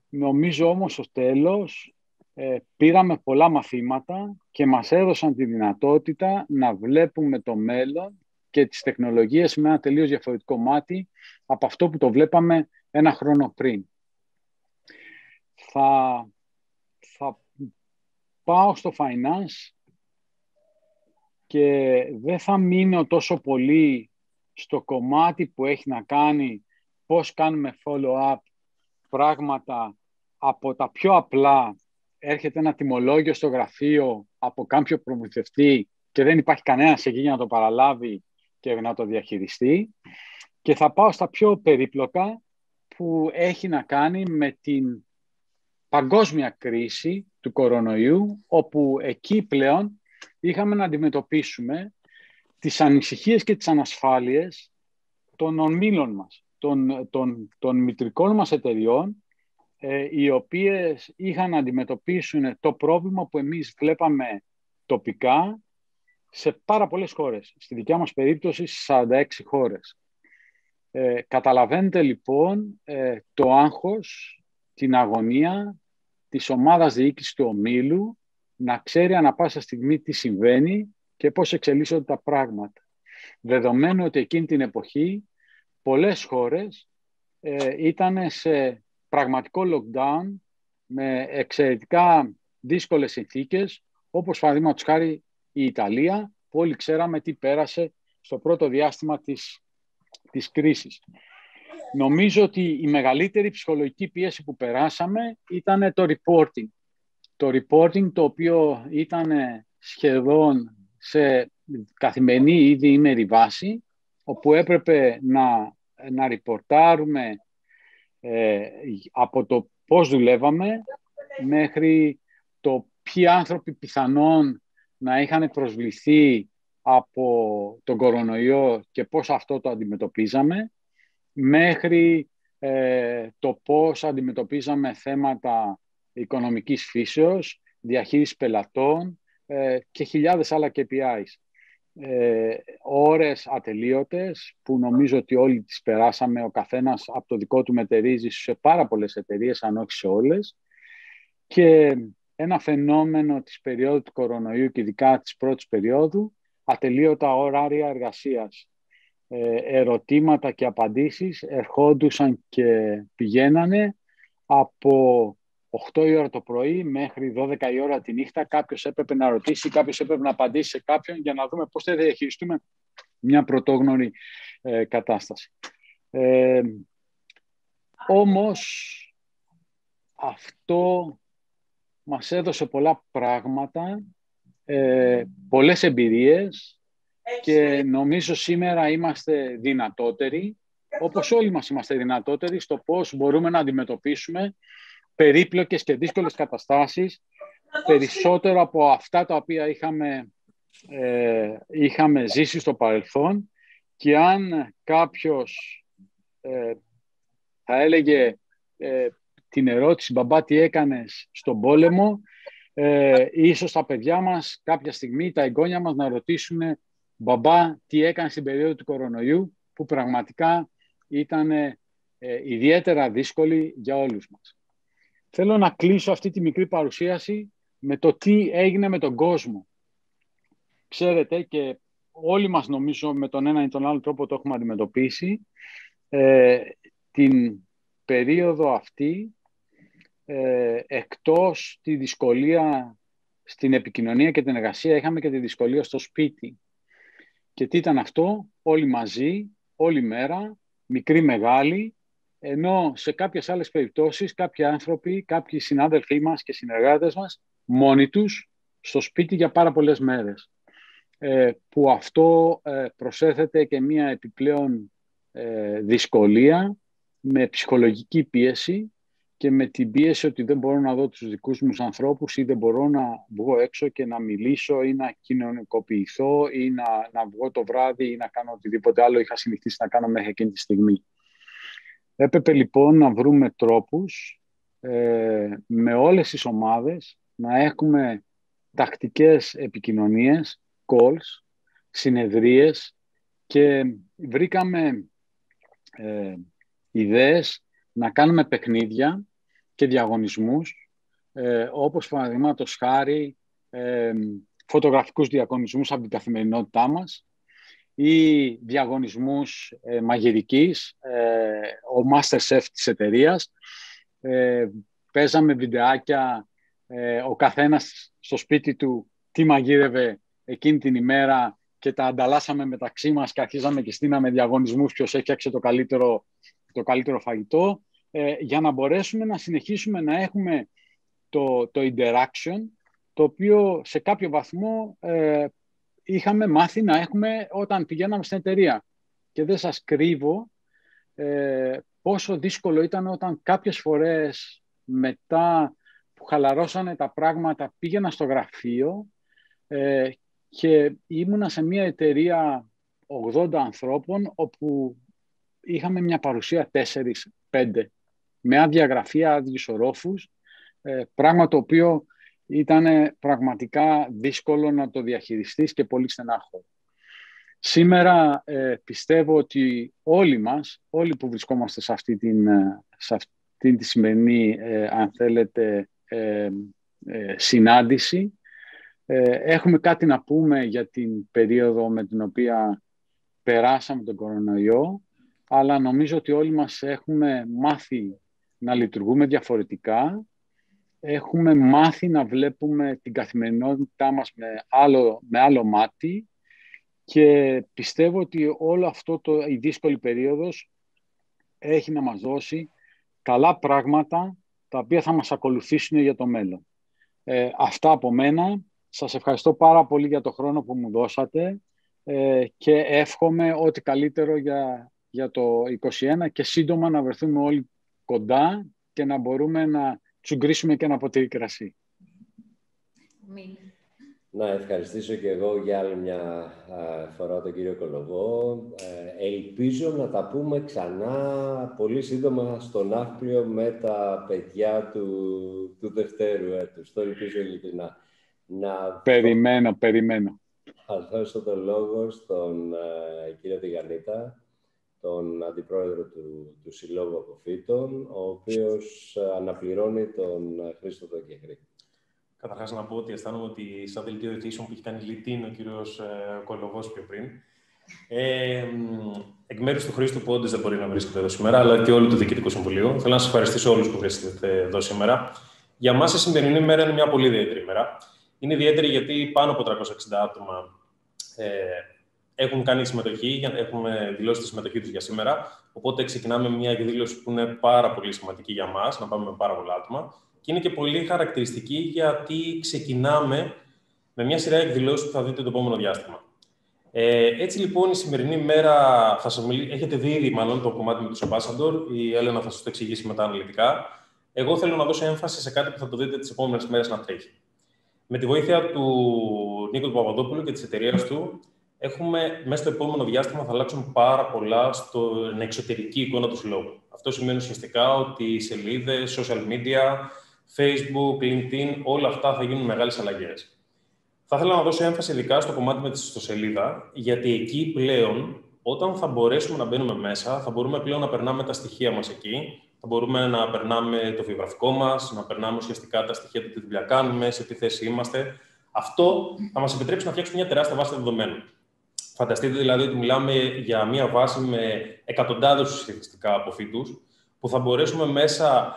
Speaker 2: νομίζω όμως στο τέλος ε, πήραμε πολλά μαθήματα και μας έδωσαν τη δυνατότητα να βλέπουμε το μέλλον και τις τεχνολογίες με ένα τελείως διαφορετικό μάτι από αυτό που το βλέπαμε ένα χρόνο πριν. Θα, θα πάω στο finance και δεν θα μείνω τόσο πολύ στο κομμάτι που έχει να κάνει πώς κάνουμε follow-up πράγματα από τα πιο απλά έρχεται ένα τιμολόγιο στο γραφείο από κάποιο προμηθευτή και δεν υπάρχει κανένας εκεί για να το παραλάβει και να το διαχειριστεί. Και θα πάω στα πιο περίπλοκα που έχει να κάνει με την παγκόσμια κρίση του κορονοϊού, όπου εκεί πλέον είχαμε να αντιμετωπίσουμε τις ανησυχίες και τις ανασφάλειες των ομίλων μας, των, των, των μητρικών μας εταιριών, ε, οι οποίες είχαν να αντιμετωπίσουν το πρόβλημα που εμείς βλέπαμε τοπικά σε πάρα πολλές χώρες. Στη δικιά μας περίπτωση, 46 χώρες. Ε, καταλαβαίνετε λοιπόν ε, το άγχος, την αγωνία της ομάδας διοίκησης του ομίλου να ξέρει ανα πάσα στιγμή τι συμβαίνει και πώς εξελίσσονται τα πράγματα. Δεδομένου ότι εκείνη την εποχή πολλές χώρες ε, ήταν σε πραγματικό lockdown με εξαιρετικά δύσκολες συνθήκες, όπως παραδείγματος χάρη η Ιταλία, που όλοι ξέραμε τι πέρασε στο πρώτο διάστημα της της κρίσης. Νομίζω ότι η μεγαλύτερη ψυχολογική πίεση που περάσαμε ήταν το reporting. Το reporting το οποίο ήταν σχεδόν σε καθημερινή ήδη ημερή βάση, όπου έπρεπε να, να ριπορτάρουμε ε, από το πώς δουλεύαμε μέχρι το ποιοι άνθρωποι πιθανόν να είχαν προσβληθεί από τον κορονοϊό και πώς αυτό το αντιμετωπίζαμε, μέχρι ε, το πώς αντιμετωπίζαμε θέματα οικονομικής φύσεως, διαχείρισης πελατών ε, και χιλιάδες άλλα KPIs. ε, ώρες ατελείωτες που νομίζω ότι όλοι τις περάσαμε ο καθένας από το δικό του μετερίζει σε πάρα πολλές εταιρείες, αν όχι σε όλες. Και ένα φαινόμενο της περίοδου του κορονοϊού και ειδικά της πρώτης περίοδου, ατελείωτα ωράρια εργασίας. Ε, ερωτήματα και απαντήσεις ερχόντουσαν και πηγαίνανε από 8 η ώρα το πρωί μέχρι 12 η ώρα τη νύχτα κάποιος έπρεπε να ρωτήσει, κάποιος έπρεπε να απαντήσει σε κάποιον για να δούμε πώς θα διαχειριστούμε μια πρωτόγνωρη ε, κατάσταση. Ε, όμως αυτό μας έδωσε πολλά πράγματα, ε, πολλές εμπειρίες και νομίζω σήμερα είμαστε δυνατότεροι, όπως όλοι μας είμαστε δυνατότεροι, στο πώς μπορούμε να αντιμετωπίσουμε περίπλοκες και δύσκολες καταστάσεις, περισσότερο από αυτά τα οποία είχαμε, ε, είχαμε ζήσει στο παρελθόν και αν κάποιος ε, θα έλεγε ε, την ερώτηση «Μπαμπά, τι έκανες στον πόλεμο», ε, ίσως τα παιδιά μας κάποια στιγμή, τα εγγόνια μας να ρωτήσουν «Μπαμπά, τι έκανες στην περίοδο του κορονοϊού», που πραγματικά ήταν ε, ιδιαίτερα δύσκολη για όλους μας. Θέλω να κλείσω αυτή τη μικρή παρουσίαση με το τι έγινε με τον κόσμο. Ξέρετε και όλοι μας νομίζω με τον ένα ή τον άλλο τρόπο το έχουμε αντιμετωπίσει. Ε, την περίοδο αυτή, ε, εκτός τη δυσκολία στην επικοινωνία και την εργασία, είχαμε και τη δυσκολία στο σπίτι. Και τι ήταν αυτό, όλοι μαζί, όλη μέρα, μικρή μεγάλη, ενώ σε κάποιες άλλες περιπτώσεις κάποιοι άνθρωποι, κάποιοι συνάδελφοί μας και συνεργάτες μας, μόνοι τους στο σπίτι για πάρα πολλές μέρες. Ε, που αυτό ε, προσέθεται και μία επιπλέον ε, δυσκολία με ψυχολογική πίεση και με την πίεση ότι δεν μπορώ να δω τους δικούς μου ανθρώπους ή δεν μπορώ να βγω έξω και να μιλήσω ή να κοινωνικοποιηθώ ή να, να βγω το βράδυ ή να κάνω οτιδήποτε άλλο είχα συνηθίσει να κάνω μέχρι εκείνη τη στιγμή. Έπρεπε λοιπόν να βρούμε τρόπους ε, με όλες τις ομάδες να έχουμε τακτικές επικοινωνίες, calls, συνεδρίες και βρήκαμε ε, ιδέες να κάνουμε παιχνίδια και διαγωνισμούς ε, όπως παραδείγματος χάρη ε, φωτογραφικούς διαγωνισμούς από την καθημερινότητά μας ή διαγωνισμούς ε, μαγειρικής, ε, ο Masterchef της εταιρείας. Ε, παίζαμε βιντεάκια, ε, ο καθένας στο σπίτι του τι μαγείρευε εκείνη την ημέρα και τα ανταλλάσσαμε μεταξύ μας και αρχίζαμε και στείναμε διαγωνισμούς ποιος έφτιαξε το καλύτερο, το καλύτερο φαγητό ε, για να μπορέσουμε να συνεχίσουμε να έχουμε το, το interaction το οποίο σε κάποιο βαθμό ε, είχαμε μάθει να έχουμε όταν πηγαίναμε στην εταιρεία. Και δεν σας κρύβω ε, πόσο δύσκολο ήταν όταν κάποιες φορές μετά που χαλαρώσανε τα πράγματα πήγαινα στο γραφείο ε, και ήμουνα σε μια εταιρεία 80 ανθρώπων όπου είχαμε μια παρουσία 4-5 με άδεια γραφεία, άδειους ορόφους, ε, πράγμα το οποίο ήταν πραγματικά δύσκολο να το διαχειριστείς και πολύ στενάχο. Σήμερα ε, πιστεύω ότι όλοι μας, όλοι που βρισκόμαστε σε αυτή την, ε, σε αυτή τη σημερινή, ε, αν θέλετε, συνάντηση, έχουμε κάτι να πούμε για την περίοδο με την οποία περάσαμε τον κορονοϊό, αλλά νομίζω ότι όλοι μας έχουμε μάθει να λειτουργούμε διαφορετικά έχουμε μάθει να βλέπουμε την καθημερινότητά μας με άλλο, με άλλο μάτι και πιστεύω ότι όλο αυτό το, η δύσκολη περίοδος έχει να μας δώσει καλά πράγματα τα οποία θα μας ακολουθήσουν για το μέλλον. Ε, αυτά από μένα. Σας ευχαριστώ πάρα πολύ για το χρόνο που μου δώσατε ε, και εύχομαι ό,τι καλύτερο για, για το 2021 και σύντομα να βρεθούμε όλοι κοντά και να μπορούμε να τσουγκρίσουμε και ένα ποτήρι κρασί.
Speaker 1: Να ευχαριστήσω και εγώ για άλλη μια φορά τον κύριο Κολοβό. Ε, ελπίζω να τα πούμε ξανά πολύ σύντομα στο Ναύπλιο με τα παιδιά του, του Δευτέρου έτους. Το ελπίζω ειλικρινά.
Speaker 2: Να... Περιμένω, περιμένω.
Speaker 1: Θα δώσω το λόγο στον ε, κύριο Τηγανίτα, τον αντιπρόεδρο του, του Συλλόγου Αποφύτων, ο οποίος ε, αναπληρώνει τον ε, Χρήστο Δοκεχρή.
Speaker 3: Καταρχάς να πω ότι αισθάνομαι ότι σαν δελτίο διευθύνσεων που έχει κάνει λιτίν ο κύριος ε, Κολοβός πιο πριν. Ε, εκ μέρους του Χρήστου που όντω δεν μπορεί να βρίσκεται εδώ σήμερα, αλλά και όλου του Διοικητικού Συμβουλίου, θέλω να σας ευχαριστήσω όλους που βρίσκεται εδώ σήμερα. Για μας η σημερινή μέρα είναι μια πολύ ιδιαίτερη μέρα. Είναι ιδιαίτερη γιατί πάνω από 360 άτομα ε, έχουν κάνει συμμετοχή, έχουμε δηλώσει τη συμμετοχή τους για σήμερα. Οπότε ξεκινάμε μια εκδήλωση που είναι πάρα πολύ σημαντική για μας, να πάμε με πάρα πολλά άτομα. Και είναι και πολύ χαρακτηριστική γιατί ξεκινάμε με μια σειρά εκδηλώσει που θα δείτε το επόμενο διάστημα. Ε, έτσι λοιπόν η σημερινή μέρα θα σας μιλήσει, έχετε δει ήδη μάλλον το κομμάτι με τους Ambassador, η Έλενα θα σας το εξηγήσει μετά αναλυτικά. Εγώ θέλω να δώσω έμφαση σε κάτι που θα το δείτε τις επόμενες μέρες να τρέχει. Με τη βοήθεια του Νίκο του Παπαδόπουλου και της εταιρείας του, έχουμε μέσα στο επόμενο διάστημα θα αλλάξουμε πάρα πολλά στην εξωτερική εικόνα του συλλόγου. Αυτό σημαίνει ουσιαστικά ότι οι σελίδες, social media, Facebook, LinkedIn, όλα αυτά θα γίνουν μεγάλες αλλαγές. Θα ήθελα να δώσω έμφαση ειδικά στο κομμάτι με τη ιστοσελίδα, γιατί εκεί πλέον, όταν θα μπορέσουμε να μπαίνουμε μέσα, θα μπορούμε πλέον να περνάμε τα στοιχεία μας εκεί, θα μπορούμε να περνάμε το βιογραφικό μας, να περνάμε ουσιαστικά τα στοιχεία του τι δουλειά κάνουμε, σε τι θέση είμαστε. Αυτό θα μας επιτρέψει να φτιάξουμε μια τεράστια βάση δεδομένων. Φανταστείτε δηλαδή ότι μιλάμε για μια βάση με εκατοντάδες ουσιαστικά αποφύτους, που θα μπορέσουμε μέσα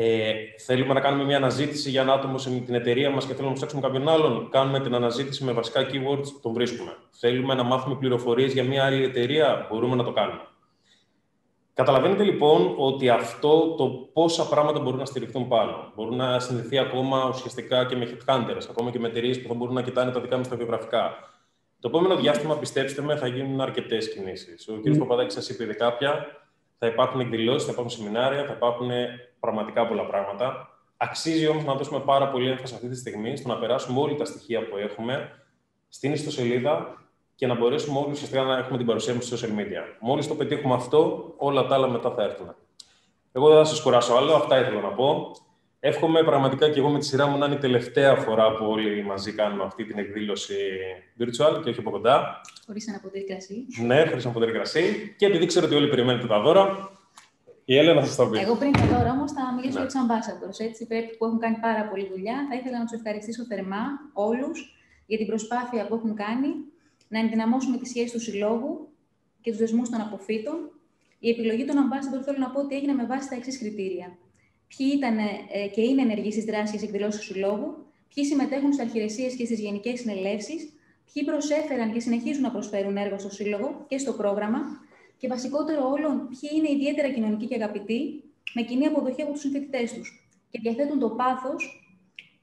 Speaker 3: ε, θέλουμε να κάνουμε μια αναζήτηση για ένα άτομο σε την εταιρεία μας και θέλουμε να ψάξουμε κάποιον άλλον. Κάνουμε την αναζήτηση με βασικά keywords, τον βρίσκουμε. Θέλουμε να μάθουμε πληροφορίες για μια άλλη εταιρεία, μπορούμε να το κάνουμε. Καταλαβαίνετε λοιπόν ότι αυτό το πόσα πράγματα μπορούν να στηριχθούν πάνω. Μπορούν να συνδεθεί ακόμα ουσιαστικά και με headhunters, ακόμα και με εταιρείες που θα μπορούν να κοιτάνε τα δικά μας τα βιογραφικά. Το επόμενο διάστημα, πιστέψτε με, θα γίνουν αρκετές κινήσεις. Ο κ. Mm. Παπαδάκης σας είπε ήδη κάποια. Θα υπάρχουν εκδηλώσεις, θα υπάρχουν σεμινάρια, θα υπάρχουν πραγματικά πολλά πράγματα. Αξίζει όμως να δώσουμε πάρα πολύ έμφαση αυτή τη στιγμή στο να περάσουμε όλοι τα στοιχεία που έχουμε στην ιστοσελίδα και να μπορέσουμε όλοι ουσιαστικά να έχουμε την παρουσία μας στα social media. Μόλις το πετύχουμε αυτό, όλα τα άλλα μετά θα έρθουν. Εγώ δεν θα σας κουράσω άλλο, αυτά ήθελα να πω. Εύχομαι πραγματικά και εγώ με τη σειρά μου να είναι η τελευταία φορά που όλοι μαζί κάνουμε αυτή την εκδήλωση virtual και όχι από κοντά.
Speaker 4: Χωρίς αναποτήρη κρασί.
Speaker 3: Ναι, χωρίς αναποτήρη κρασί. Και επειδή ξέρω ότι όλοι περιμένετε τα δώρα, η Έλενα θα τα πει.
Speaker 4: Εγώ πριν τα δώρα όμως θα μιλήσω ναι. για του ambassadors, έτσι, που έχουν κάνει πάρα πολύ δουλειά. Θα ήθελα να τους ευχαριστήσω θερμά όλους για την προσπάθεια που έχουν κάνει να ενδυναμώσουμε τη σχέση του συλλόγου και τους δεσμούς των αποφύτων. Η επιλογή των ambassadors θέλω να πω ότι έγινε με βάση τα εξής κριτήρια ποιοι ήταν ε, και είναι ενεργοί στις δράσεις και εκδηλώσει του Συλλόγου, ποιοι συμμετέχουν στις αρχηρεσίες και στις γενικές συνελεύσεις, ποιοι προσέφεραν και συνεχίζουν να προσφέρουν έργο στο Σύλλογο και στο πρόγραμμα, και βασικότερο όλων, ποιοι είναι ιδιαίτερα κοινωνικοί και αγαπητοί, με κοινή αποδοχή από τους συμφοιτητές τους και διαθέτουν το πάθος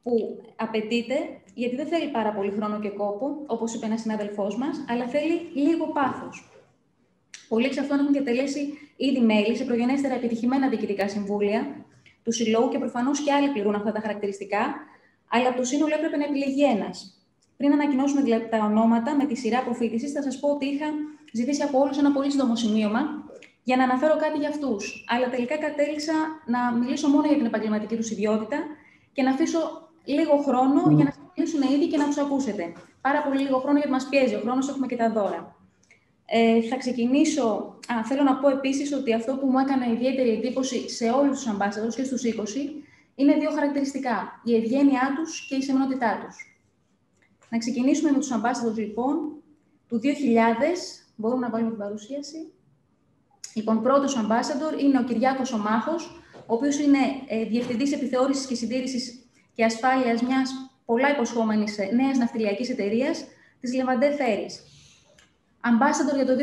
Speaker 4: που απαιτείται, γιατί δεν θέλει πάρα πολύ χρόνο και κόπο, όπως είπε ένας συνάδελφός μας, αλλά θέλει λίγο πάθος. Πολλοί εξ αυτών έχουν διατελέσει ήδη μέλη σε προγενέστερα επιτυχημένα διοικητικά συμβούλια τους συλλόγου και προφανώς και άλλοι πληρούν αυτά τα χαρακτηριστικά, αλλά από το σύνολο έπρεπε να επιλεγεί ένας. Πριν ανακοινώσουμε τα ονόματα με τη σειρά αποφύτηση, θα σας πω ότι είχα ζητήσει από όλους ένα πολύ σύντομο σημείωμα για να αναφέρω κάτι για αυτούς. Αλλά τελικά κατέληξα να μιλήσω μόνο για την επαγγελματική τους ιδιότητα και να αφήσω λίγο χρόνο για να σας μιλήσουν ήδη και να τους ακούσετε. Πάρα πολύ λίγο χρόνο γιατί μας πιέζει ο χρόνος, έχουμε και τα δώρα. Ε, θα ξεκινήσω. Α, θέλω να πω επίσης ότι αυτό που μου έκανε ιδιαίτερη εντύπωση σε όλους τους ambassadors και στους 20 είναι δύο χαρακτηριστικά. Η ευγένειά τους και η σεμνότητά τους. Να ξεκινήσουμε με τους ambassadors λοιπόν του 2000. Μπορούμε να βάλουμε την παρουσίαση. Λοιπόν, πρώτος ambassador είναι ο Κυριάκος Ομάχος, ο οποίος είναι ε, διευθυντής επιθεώρησης και συντήρησης και ασφάλειας μιας πολλά υποσχόμενης ε, νέας ναυτιλιακής εταιρείας, της Λεβαντέ Φέρι. Ambassador για το 2001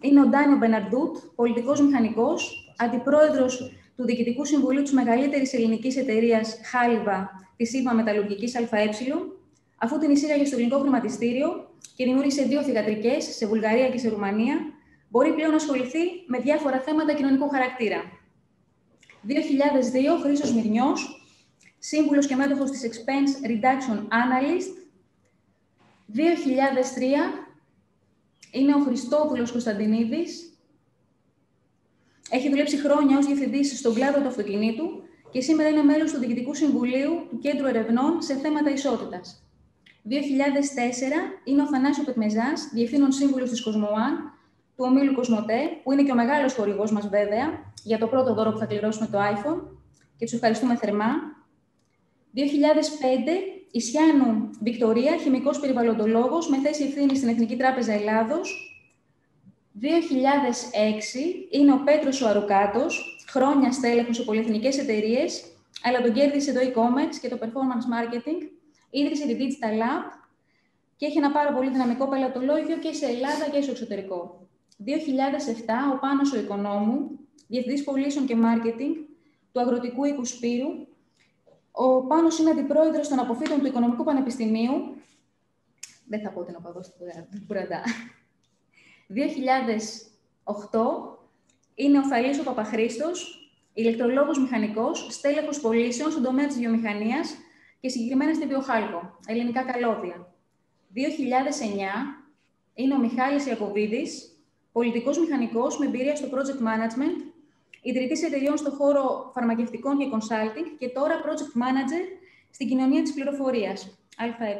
Speaker 4: είναι ο Ντάνιο Μπεναρντούτ, πολιτικός μηχανικός, αντιπρόεδρος του Διοικητικού Συμβουλίου της μεγαλύτερης ελληνικής εταιρείας Χάλιβα, της ΣΥΠΑ Μεταλλουργικής ΑΕ, αφού την εισήγαγε στο ελληνικό χρηματιστήριο και δημιούργησε δύο θηγατρικές σε Βουλγαρία και σε Ρουμανία, μπορεί πλέον να ασχοληθεί με διάφορα θέματα κοινωνικού χαρακτήρα. 2002, Χρήσος Μυρνιός, σύμβουλος και μέτοχος της Expense Reduction Analyst. 2003, είναι ο Χριστόπουλος Κωνσταντινίδης. Έχει δουλέψει χρόνια ως διευθυντής στον κλάδο του αυτοκινήτου και σήμερα είναι μέλος του Διοικητικού Συμβουλίου του Κέντρου Ερευνών σε θέματα ισότητας. 2004 είναι ο Θανάσιο Πετμεζάς, διευθύνων σύμβουλος της Κοσμοάν, του ομίλου Κοσμοτέ, που είναι και ο μεγάλος χορηγός μας βέβαια, για το πρώτο δώρο που θα κληρώσουμε το iPhone και τους ευχαριστούμε θερμά. 2005, Ισιάνου Βικτωρία, χημικός περιβαλλοντολόγος, με θέση ευθύνη στην Εθνική Τράπεζα Ελλάδος. 2006 είναι ο Πέτρος ο Αρουκάτος, χρόνια στέλεχος σε πολυεθνικές εταιρείες, αλλά τον κέρδισε το e-commerce και το performance marketing. Ίδρυσε τη Digital Lab και έχει ένα πάρα πολύ δυναμικό πελατολόγιο και σε Ελλάδα και στο εξωτερικό. 2007, ο Πάνος ο Οικονόμου, Διευθυντής Πωλήσεων και Marketing του Αγροτικού Οίκου Σπύρου. Ο Πάνος είναι αντιπρόεδρος των αποφύτων του Οικονομικού Πανεπιστημίου. Δεν θα πω την οπαδό του Μπουραντά. 2008 είναι ο Θαλής ο Παπαχρήστος, ηλεκτρολόγος μηχανικός, στέλεχος πωλήσεων στον τομέα της βιομηχανίας και συγκεκριμένα στη Βιοχάλκο, ελληνικά καλώδια. 2009 είναι ο Μιχάλης Ιακωβίδης, πολιτικός μηχανικός με εμπειρία στο project management, ιδρυτής εταιριών στον χώρο φαρμακευτικών και consulting και τώρα project manager στην κοινωνία της πληροφορίας, ΑΕ.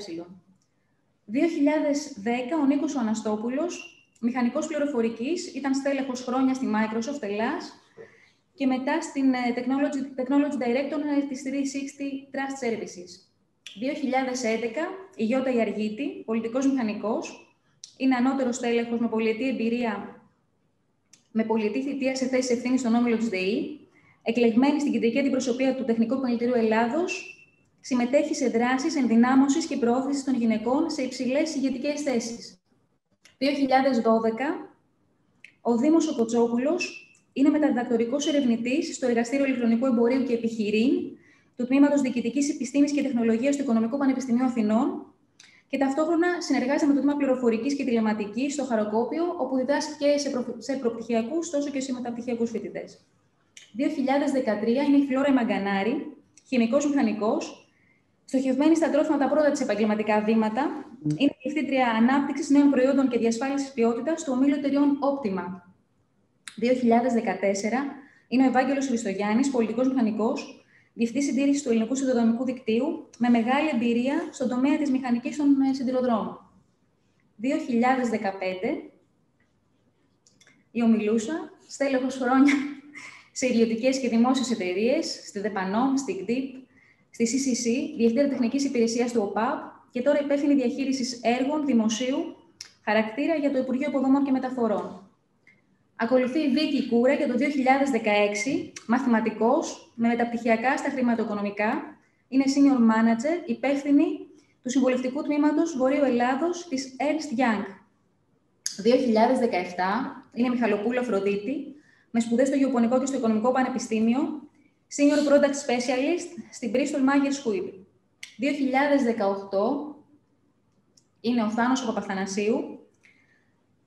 Speaker 4: 2010 ο Νίκος ο Αναστόπουλος, μηχανικός πληροφορικής, ήταν στέλεχος χρόνια στη Microsoft Ελλάς και μετά στην ε, Technology, Technology Director ε, της 360 Trust Services. 2011, η Γιώτα Ιαργίτη, πολιτικός μηχανικός, είναι ανώτερος τέλεχος με πολιετή εμπειρία, με πολιετή θητεία σε θέση ευθύνης στον όμιλο της ΔΕΗ, εκλεγμένη στην κεντρική αντιπροσωπεία του Τεχνικού Επαγγελματίου Ελλάδος, συμμετέχει σε δράσεις ενδυνάμωσης και προώθησης των γυναικών σε υψηλές ηγετικές θέσεις. 2012, ο Δήμος ο Κοτσόπουλος είναι μεταδιδακτορικός ερευνητής στο Εργαστήριο Ηλεκτρονικού Εμπορίου και Επιχειρήν του Τμήματος Διοικητικής Επιστήμης και Τεχνολογίας του Οικονομικού Πανεπιστημίου Αθηνών και ταυτόχρονα συνεργάζεται με το Τμήμα Πληροφορικής και Τηλεματικής στο Χαροκόπιο, όπου διδάσκεις και σε, προ... σε προπτυχιακούς τόσο και σε μεταπτυχιακούς φοιτητές. 2013 είναι η Φλόρα Μαγκανάρη, χημικός μηχανικός, στοχευμένη στα τρόφιμα τα πρώτα της επαγγελματικά βήματα. Είναι διευθύντρια ανάπτυξης νέων προϊόντων και διασφάλισης ποιότητας του ομίλου εταιριών Optima. 2014 είναι ο Ευάγγελος Χριστογιάννης, πολιτικός μηχανικός, διευθυντής συντήρησης του ελληνικού συνδρομικού δικτύου, με μεγάλη εμπειρία στον τομέα της μηχανικής των ε, σιδηροδρόμων. 2015 η Ομιλούσα, στέλεχος χρόνια σε ιδιωτικές και δημόσιες εταιρείες, στη ΔΕΠΑΝΟΜ, στη ΚΔΙΠ, στη CCC, Διευθύντρια Τεχνικής Υπηρεσίας του ΟΠΑΠ και τώρα υπεύθυνη διαχείρισης έργων δημοσίου χαρακτήρα για το Υπουργείο Υποδομών και Μεταφορών. Ακολουθεί η Βίκη Κούρα για το 2016, μαθηματικός, με μεταπτυχιακά στα χρηματοοικονομικά. Είναι senior manager, υπεύθυνη του συμβολευτικού τμήματος Βορείου Ελλάδος της Ernst Young. 2017 είναι Μιχαλοπούλο Αφροδίτη, με σπουδές στο Γεωπονικό και στο Οικονομικό Πανεπιστήμιο, Senior Product Specialist στην Bristol Myers Squibb. 2018 είναι ο Θάνος Παπαθανασίου,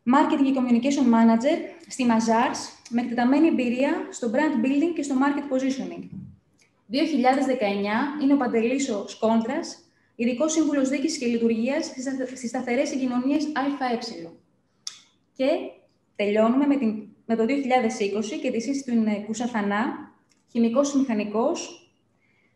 Speaker 4: Marketing και Communication Manager στη Mazars, με εκτεταμένη εμπειρία στο brand building και στο market positioning. 2019 είναι ο Παντελήσο Σκόντρας, ειδικός σύμβουλος διοίκησης και λειτουργίας στις σταθερές συγκοινωνίες ΑΕ. Και τελειώνουμε με, την, με το 2020 και τη σύστηση του είναι Κουσαθανά, χημικός μηχανικός,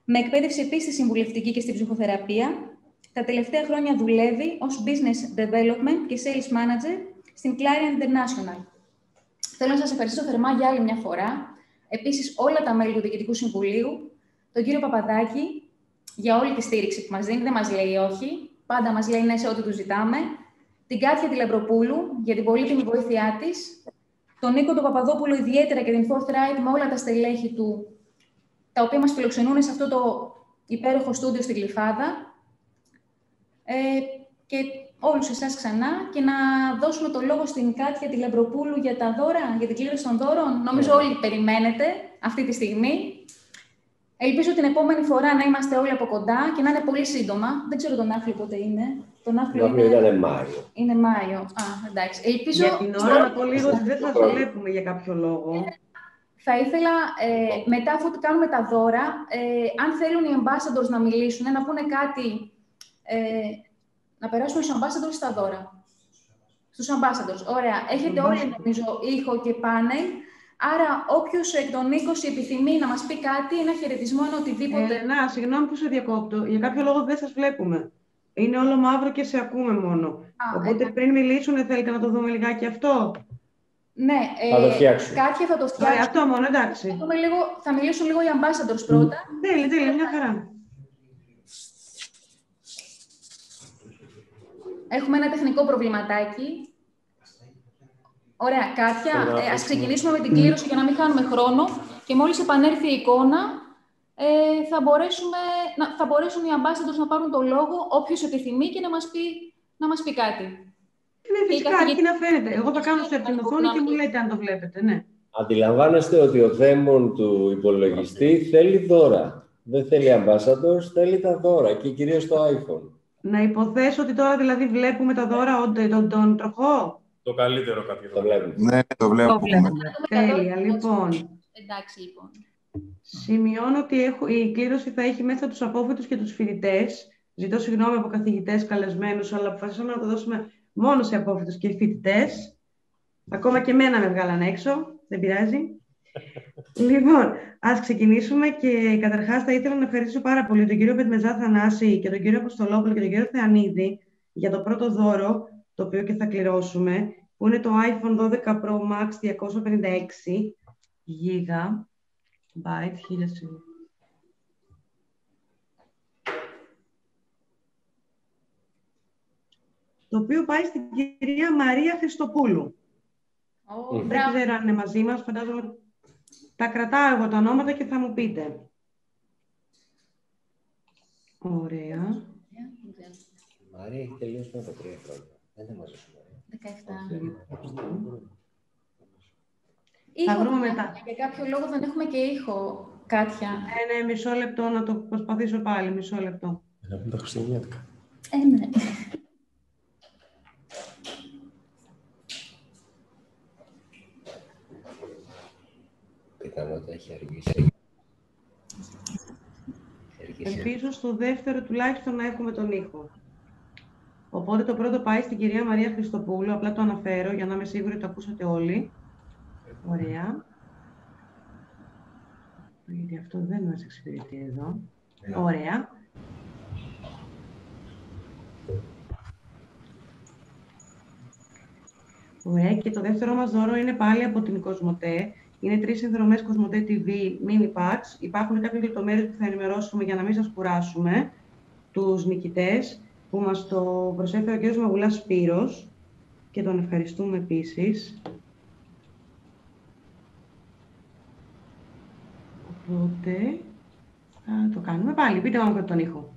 Speaker 4: με εκπαίδευση επίσης στη συμβουλευτική και στην ψυχοθεραπεία. Τα τελευταία χρόνια δουλεύει ως business development και sales manager στην Clarion International. Θέλω να σας ευχαριστήσω θερμά για άλλη μια φορά. Επίσης, όλα τα μέλη του Διοικητικού Συμβουλίου, τον κύριο Παπαδάκη, για όλη τη στήριξη που μας δίνει. Δεν μας λέει όχι. Πάντα μας λέει ναι σε ό,τι του ζητάμε. Την Κάτια Τηλεμπροπούλου για την πολύτιμη βοήθειά της. Τον Νίκο τον Παπαδόπουλο ιδιαίτερα και την Forthright με όλα τα στελέχη του, τα οποία μας φιλοξενούν σε αυτό το υπέροχο στούντιο στην Κλειφάδα. Ε, και όλους εσάς ξανά και να δώσουμε το λόγο στην Κάτια Τηλεμπροπούλου για τα δώρα, για την κλήρωση των δώρων. Νομίζω όλοι περιμένετε αυτή τη στιγμή. Ελπίζω την επόμενη φορά να είμαστε όλοι από κοντά και να είναι πολύ σύντομα. Δεν ξέρω τον Άφλιο πότε είναι.
Speaker 1: Τον Άφλιο είναι... ήταν Μάιο.
Speaker 4: Είναι Μάιο. Α, εντάξει. Ελπίζω...
Speaker 5: Για την ώρα το λίγο ότι δεν θα το βλέπουμε για κάποιο λόγο.
Speaker 4: Θα ήθελα, ε, μετά αφού κάνουμε τα δώρα, ε, αν θέλουν οι ambassadors να μιλήσουν, να πούνε κάτι ε, να περάσουμε στους ambassadors στα δώρα. Στους ambassadors. Ωραία. Έχετε όλοι, νομίζω, ήχο και πάνελ. Άρα, όποιος εκ των 20 επιθυμεί να μας πει κάτι, ένα χαιρετισμό, ένα οτιδήποτε.
Speaker 5: Ε, να, συγγνώμη που σε διακόπτω. Για κάποιο λόγο δεν σας βλέπουμε. Είναι όλο μαύρο και σε ακούμε μόνο.
Speaker 4: Α,
Speaker 5: Οπότε
Speaker 4: εντάξει.
Speaker 5: πριν μιλήσουν, θέλετε να το δούμε λιγάκι αυτό;
Speaker 4: Ναι,
Speaker 1: Θα το φτιάξουμε.
Speaker 4: Κάποια θα το
Speaker 5: Ωραία,
Speaker 4: φτιάξουμε.
Speaker 5: αυτό μόνο, εντάξει.
Speaker 4: Θα, δούμε λίγο, θα μιλήσουν λίγο οι ambassadors πρώτα.
Speaker 5: Τέλει, τέλει, μια χαρά.
Speaker 4: Έχουμε ένα τεχνικό προβληματάκι. Ωραία, Κάτια, ε, ας ξεκινήσουμε με την κλήρωση για να μην χάνουμε χρόνο και μόλις επανέλθει η εικόνα ε, θα, μπορέσουμε, να, θα μπορέσουν οι ambassadors να πάρουν το λόγο όποιος επιθυμεί και να μας πει, να μας πει κάτι.
Speaker 5: Ναι, φυσικά,
Speaker 4: καθηγη-
Speaker 5: αρκεί να φαίνεται. Εγώ το κάνω σε την οθόνη και μου λέτε αν το βλέπετε, ναι.
Speaker 1: Αντιλαμβάνεστε ότι ο δαίμον του υπολογιστή θέλει δώρα. Δεν θέλει ambassadors, θέλει τα δώρα και κυρίως το iPhone.
Speaker 5: Να υποθέσω ότι τώρα δηλαδή βλέπουμε τα δώρα όντε- τον, τον τροχό.
Speaker 3: Το καλύτερο κάποιο.
Speaker 1: Το βλέπουμε.
Speaker 6: Ναι, το βλέπουμε.
Speaker 5: Τέλεια, λοιπόν.
Speaker 4: Εντάξει, λοιπόν.
Speaker 5: Σημειώνω ότι έχω, η κλήρωση θα έχει μέσα τους απόφοιτους και τους φοιτητές. Ζητώ συγγνώμη από καθηγητές καλεσμένους, αλλά αποφασίσαμε να το δώσουμε μόνο σε απόφοιτους και φοιτητές. Ακόμα και εμένα με βγάλαν έξω, δεν πειράζει. Λοιπόν, ας ξεκινήσουμε και καταρχάς θα ήθελα να ευχαριστήσω πάρα πολύ τον κύριο Πετμεζά Θανάση και τον κύριο Αποστολόπουλο και τον κύριο Θεανίδη για το πρώτο δώρο, το οποίο και θα κληρώσουμε, που είναι το iPhone 12 Pro Max 256 GB byte, χίλια συγγνώμη. Το οποίο πάει στην κυρία Μαρία Χριστοπούλου.
Speaker 4: Ω,
Speaker 1: Μμ.
Speaker 5: Δεν
Speaker 4: μπράβο.
Speaker 5: ξέρω αν είναι μαζί μας, φαντάζομαι τα κρατάω εγώ τα ονόματα και θα μου πείτε. Ωραία.
Speaker 4: Δεν ξέρω.
Speaker 1: Μαρία έχει τελειώσει με τα τρία χρόνια. Δεν είναι μαζί σου, Μαρία.
Speaker 4: 17.
Speaker 5: Θα
Speaker 4: Ήχο
Speaker 5: βρούμε
Speaker 4: δεν
Speaker 5: μετά.
Speaker 4: έχουμε. Για κάποιο λόγο δεν έχουμε και ήχο, Κάτια.
Speaker 5: Ναι, ναι, μισό λεπτό να το προσπαθήσω πάλι, μισό λεπτό.
Speaker 3: Να πούμε τα Χριστουγεννιάτικα.
Speaker 4: Ε, ναι.
Speaker 1: Πιθανότητα έχει αργήσει. Έχει αργήσει.
Speaker 5: Ελπίζω στο δεύτερο τουλάχιστον να έχουμε τον ήχο. Οπότε το πρώτο πάει στην κυρία Μαρία Χριστοπούλου, απλά το αναφέρω για να είμαι σίγουρη ότι το ακούσατε όλοι. Ωραία. Γιατί αυτό δεν μας εξυπηρετεί εδώ. Ωραία. Ωραία. Και το δεύτερο μας δώρο είναι πάλι από την Κοσμοτέ. Είναι τρεις συνδρομές Κοσμοτέ TV Mini Packs. Υπάρχουν κάποιες λεπτομέρειες που θα ενημερώσουμε για να μην σας κουράσουμε τους νικητές που μας το προσέφερε ο κ. Μαγουλάς Σπύρος και τον ευχαριστούμε επίσης. Οπότε θα το κάνουμε πάλι. Πείτε μου τον ήχο.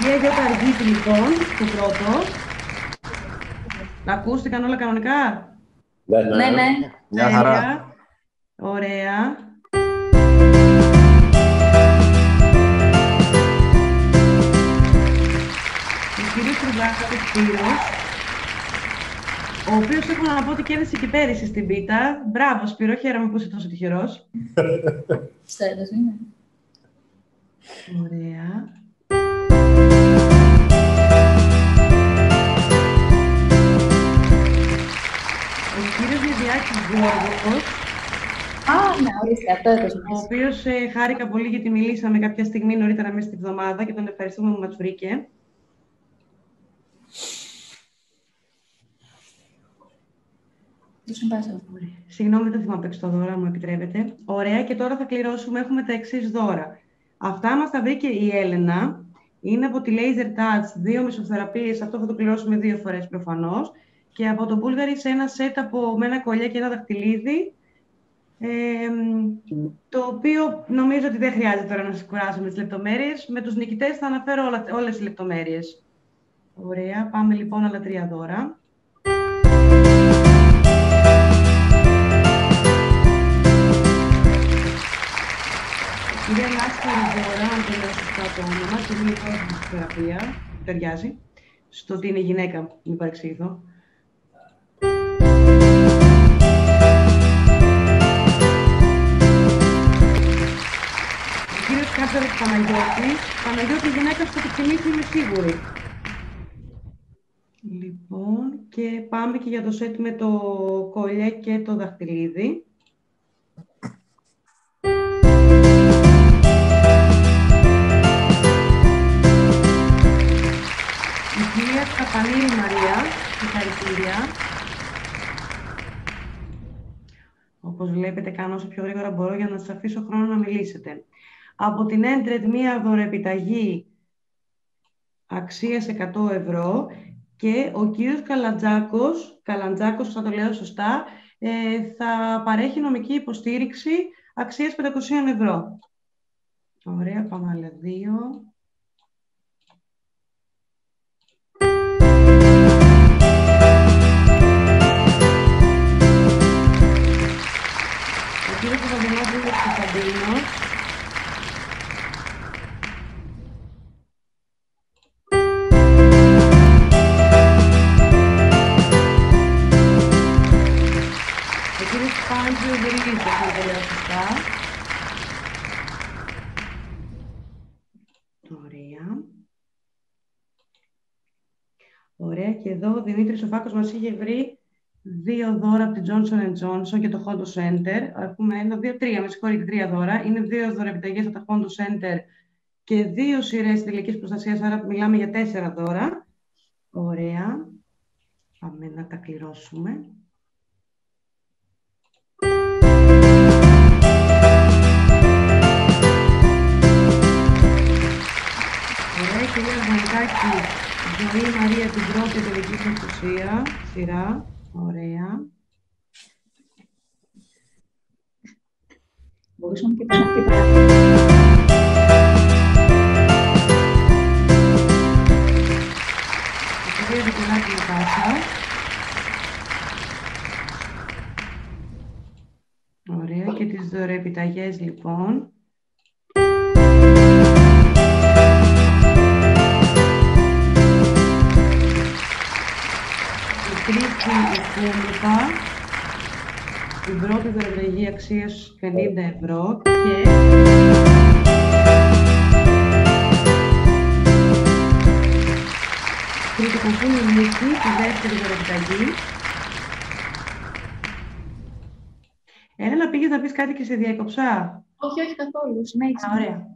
Speaker 5: Κυρία Γιώτα Αργίτη, λοιπόν, το πρώτο. Ακούστηκαν όλα κανονικά;
Speaker 1: Ναι,
Speaker 4: Ναι, ναι.
Speaker 6: Μια χαρά.
Speaker 5: Τέλεια. Ωραία. Ο κύριος Τρουβλάκης Σπύρος, ο οποίος έχω να πω ότι κέρδισε και πέρυσι στην πίτα. Μπράβο Σπύρο, χαίρομαι που είσαι τόσο τυχερός.
Speaker 4: Ξέρεις, είναι.
Speaker 5: Ωραία. Κύριος Διδιάκης Γιώργος,
Speaker 4: Α, ναι, ορίστε, αυτό έπαιζε
Speaker 5: ο
Speaker 4: μέσα.
Speaker 5: οποίος ε, χάρηκα πολύ γιατί μιλήσαμε κάποια στιγμή νωρίτερα μέσα στη βδομάδα και τον ευχαριστούμε που μας βρήκε.
Speaker 4: Τους ambassadors.
Speaker 5: Συγγνώμη, δεν θυμάμαι παίξεις το δώρα, μου επιτρέπετε. Ωραία, και τώρα θα κληρώσουμε. Έχουμε τα εξής δώρα. Αυτά μας τα βρήκε η Έλενα. Είναι από τη Laser Touch, δύο μεσοθεραπείες. Αυτό θα το κληρώσουμε δύο φορές προφανώς. Και από το Bulgari σε ένα σετ από με ένα κολλιά και ένα δαχτυλίδι. Ε, το οποίο νομίζω ότι δεν χρειάζεται τώρα να σας κουράσω με τις λεπτομέρειες. Με τους νικητές θα αναφέρω όλα, όλες τις λεπτομέρειες. Ωραία, πάμε λοιπόν άλλα τρία δώρα. Κυρία Λάσκα Ριβόρα, αν δεν λέω σωστά το όνομα, και είναι η θεραπεία, ταιριάζει, στο ότι είναι γυναίκα, μην παρεξηγηθώ. Κάτσε του Παναγιώτη. Παναγιώτη, η γυναίκα στο κουτσινίκι είμαι σίγουρη. Λοιπόν, και πάμε και για το σετ με το κολλιέ και το δαχτυλίδι. Η κυρία Καπανίλη Μαρία, συγχαρητήρια. Όπως βλέπετε, κάνω όσο πιο γρήγορα μπορώ για να σας αφήσω χρόνο να μιλήσετε. Από την Έντρετ, μία δωρεπιταγή αξίας 100 ευρώ και ο κύριος Καλαντζάκος, Καλαντζάκος, θα το λέω σωστά, ε, θα παρέχει νομική υποστήριξη αξίας 500 ευρώ. Ωραία, πάμε άλλα δύο. Ο κύριος Παπαδημόπουλος Κωνσταντίνος Ωραία. Και εδώ ο Δημήτρης Σοφάκος μας είχε βρει δύο δώρα από την Johnson Johnson και το Hondo Center. Έχουμε ένα, δύο, τρία, με συγχωρείτε, τρία δώρα. Είναι δύο δώρα επιταγές από το Hondo Center και δύο σειρές τελικής προστασίας, άρα μιλάμε για τέσσερα δώρα. Ωραία. Πάμε να τα κληρώσουμε. Ωραία, κυρία Βανιτάκη, Ζωή Μαρία την πρώτη τελική εξουσία, σειρά, ωραία.
Speaker 4: Μπορούσαμε και πάνω και πάνω.
Speaker 5: Κυρία Δικουλάκη Νατάσα. Ωραία, και τις δωρεπιταγές λοιπόν. Κούμουτα, την πρώτη δωρεογραφική αξίας 50 ευρώ και Κρητικοπούλη Νίκη, τη δεύτερη δωρεογραφική. Έλα να πήγες να πεις κάτι και σε διακοψά.
Speaker 4: Όχι, όχι καθόλου. Συνέχισε.
Speaker 5: Ωραία.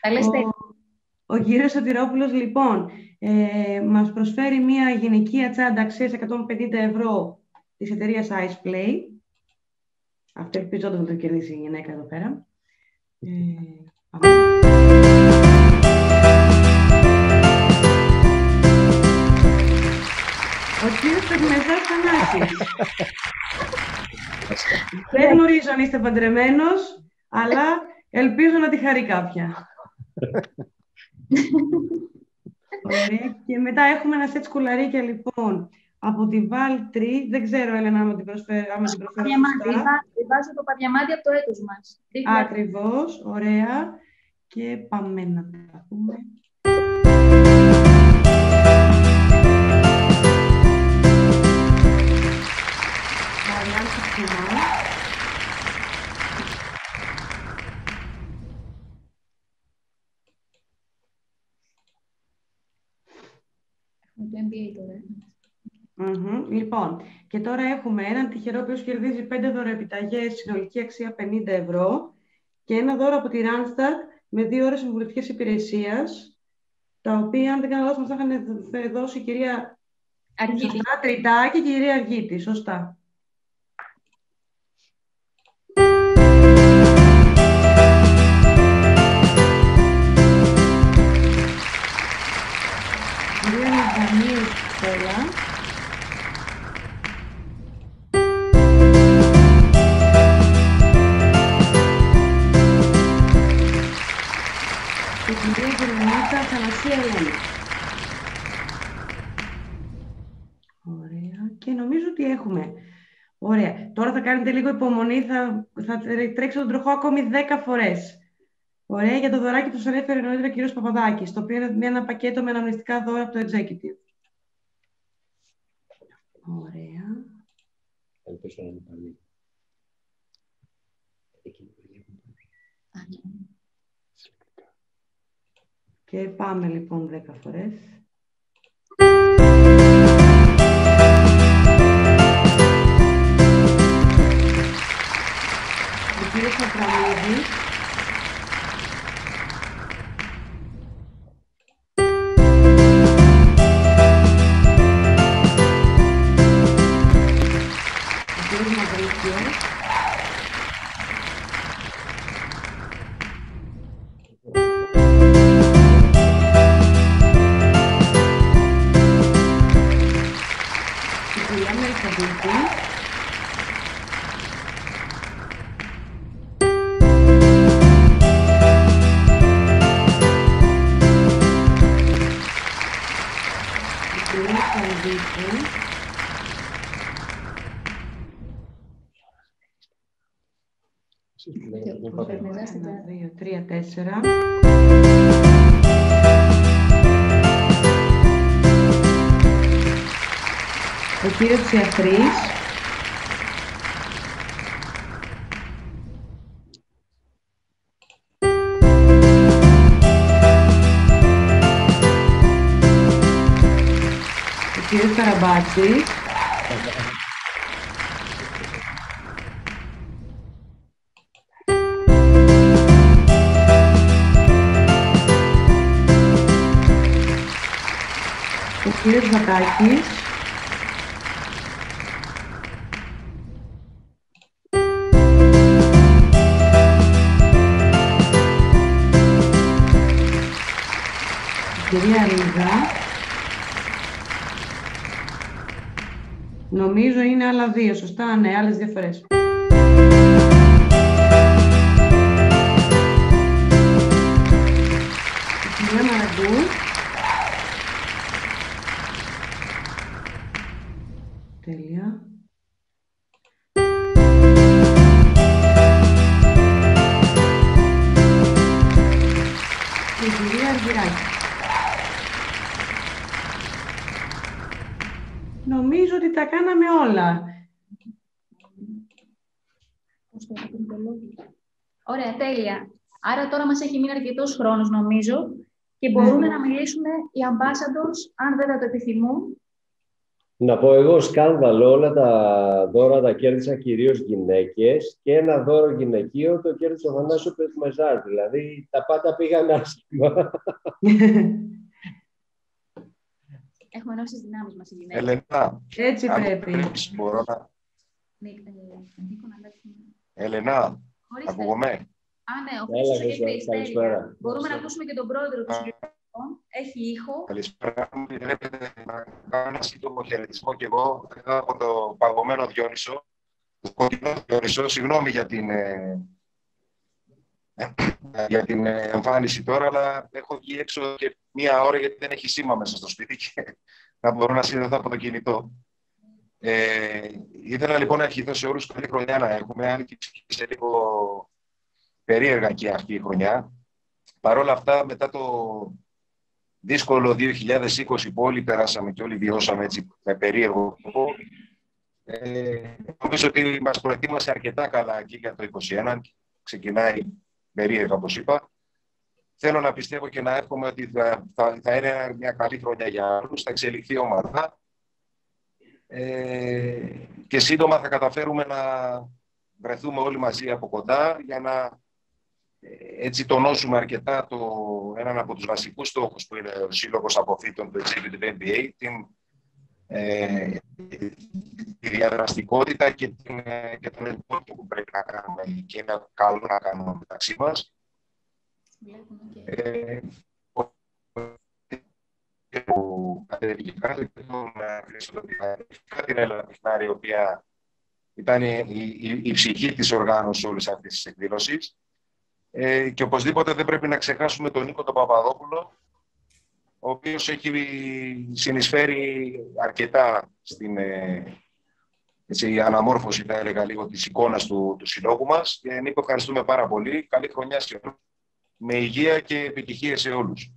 Speaker 4: Τα λες
Speaker 5: Ο,
Speaker 4: τέλεια.
Speaker 5: ο κύριος Σωτηρόπουλος, λοιπόν, ε, μας προσφέρει μια γυναικεία τσάντα αξίας 150 ευρώ της εταιρείας Iceplay. Αυτό ελπίζω να το κερδίσει η γυναίκα εδώ πέρα. Ε, πάμε. Ο κύριος Πεγμεζάς Θανάσης. Δεν γνωρίζω αν είστε παντρεμένος, αλλά ελπίζω να τη χαρεί κάποια. Ωραία. Και μετά έχουμε ένα σετ σκουλαρίκια, λοιπόν, από τη Βάλτρη. Δεν ξέρω, Έλενα, άμα την προσφέρω, άμα την προσφέρω
Speaker 4: Παδιαμάτι.
Speaker 5: σωστά.
Speaker 4: Βάζει το παδιαμάτι από το έτος μας.
Speaker 5: Ακριβώς, ωραία. Και πάμε να τα δούμε.
Speaker 4: MBA τώρα.
Speaker 5: Μμμ. Λοιπόν, και τώρα έχουμε έναν τυχερό που κερδίζει 5 δωρεοπιταγές, συνολική αξία 50 ευρώ και ένα δώρο από τη Randstad με δύο ώρες συμβουλευτικής υπηρεσίας, τα οποία, αν δεν κάνω λάθος, μας τα είχαν δώσει η κυρία
Speaker 4: Αργύτη.
Speaker 5: Σωστά, Τριτά και η κυρία Αργίτη. Σωστά. Κυρία Γερμανίτα Θανασία Ελένη. Ωραία. Και νομίζω ότι έχουμε. Ωραία. Τώρα θα κάνετε λίγο υπομονή. Θα, θα τρέξω τον τροχό ακόμη 10 φορές. Ωραία. Για το δωράκι που σας ανέφερε νωρίτερα ο κύριος Παπαδάκης, το οποίο είναι ένα πακέτο με αναμνηστικά δώρα από το Executive. Ωραία.
Speaker 1: Ελπίζω να είναι πάλι.
Speaker 5: Και πάμε λοιπόν 10 φορές. Ο κύριος Τσιαχρής. Ο κύριος Καραμπάτσης. Κύριος Βατάκης. Η κυρία Ρίγα. Νομίζω είναι άλλα δύο, σωστά, ναι, άλλες δύο τα κάναμε όλα.
Speaker 4: Πώς το έπρεπε το λόγο. Ωραία, τέλεια. Άρα τώρα μας έχει μείνει αρκετός χρόνος, νομίζω, και μπορούν
Speaker 5: Ναι.
Speaker 4: να μιλήσουν οι ambassadors, αν δεν θα το επιθυμούν.
Speaker 1: Να πω εγώ σκάνδαλο, όλα τα δώρα τα κέρδισα κυρίως γυναίκες και ένα δώρο γυναικείο το κέρδισε ο Θανάσιο Πεσμεζάρ. Δηλαδή τα πάντα πήγαν άσχημα.
Speaker 4: Έχουμε ενώσεις τις δυνάμεις μας οι γυναίκες.
Speaker 6: Ελενά,
Speaker 5: Έτσι
Speaker 6: αν
Speaker 5: πρέπει.
Speaker 6: πρέπει, μπορώ να...
Speaker 4: Νίκ- ε, Νίκο, να αλλάξουμε.
Speaker 6: Ελενά,
Speaker 4: Ορίστε.
Speaker 6: ακούγομαι;
Speaker 4: Α, ναι, ο
Speaker 1: Έλα,
Speaker 4: Χρήστος έχει
Speaker 1: Χρήστο,
Speaker 4: χρειαστέρια.
Speaker 1: καλησπέρα.
Speaker 4: Μπορούμε να ακούσουμε και τον πρόεδρο του
Speaker 6: Α.
Speaker 4: Συλλογικών. Έχει ήχο.
Speaker 6: Καλησπέρα. Μου επιτρέπετε να κάνω ένα σύντομο χαιρετισμό και εγώ εδώ από το παγωμένο Διόνυσο. Το κόκκινο Διόνυσο, συγγνώμη για την, ε, για την ε, εμφάνιση τώρα, αλλά έχω βγει έξω και μία ώρα γιατί δεν έχει σήμα μέσα στο σπίτι και να μπορώ να συνδεθώ από το κινητό. Ε, ήθελα λοιπόν να ευχηθώ σε όλους καλή χρονιά να έχουμε, αν και σε λίγο περίεργα και αυτή η χρονιά. Παρ' όλα αυτά, μετά το δύσκολο 2020 που όλοι περάσαμε και όλοι βιώσαμε έτσι με περίεργο τρόπο, ε, νομίζω ότι μας προετοίμασε αρκετά καλά και για το 2021. Ξεκινάει περίεργα, όπως είπα. Θέλω να πιστεύω και να εύχομαι ότι θα, θα, θα είναι μια καλή χρονιά για όλους, θα εξελιχθεί ομάδα ε, και σύντομα θα καταφέρουμε να βρεθούμε όλοι μαζί από κοντά για να ε, έτσι τονώσουμε αρκετά το, έναν από τους βασικούς στόχους που είναι ο Σύλλογος Αποφύτων του Executive MBA, την, ε, τη διαδραστικότητα και, την, ε, και τον networking που πρέπει να κάνουμε και είναι καλό να κάνουμε μεταξύ μας.
Speaker 4: Βλέπουμε και...
Speaker 6: Ε, ο- που κατέβηκε κάτω και τον ε, Χρήστο την Έλενα Πιχνάρη, η οποία ήταν η, η, η ψυχή της οργάνωσης όλης αυτής της εκδήλωσης. Ε, και οπωσδήποτε δεν πρέπει να ξεχάσουμε τον Νίκο τον Παπαδόπουλο, ο οποίος έχει συνεισφέρει αρκετά στην ε, έτσι, αναμόρφωση, θα έλεγα λίγο, της εικόνας του, του συλλόγου μας. Και Νίκο, ευχαριστούμε πάρα πολύ. Καλή χρονιά σε όλους. Με υγεία και επιτυχίες σε όλους.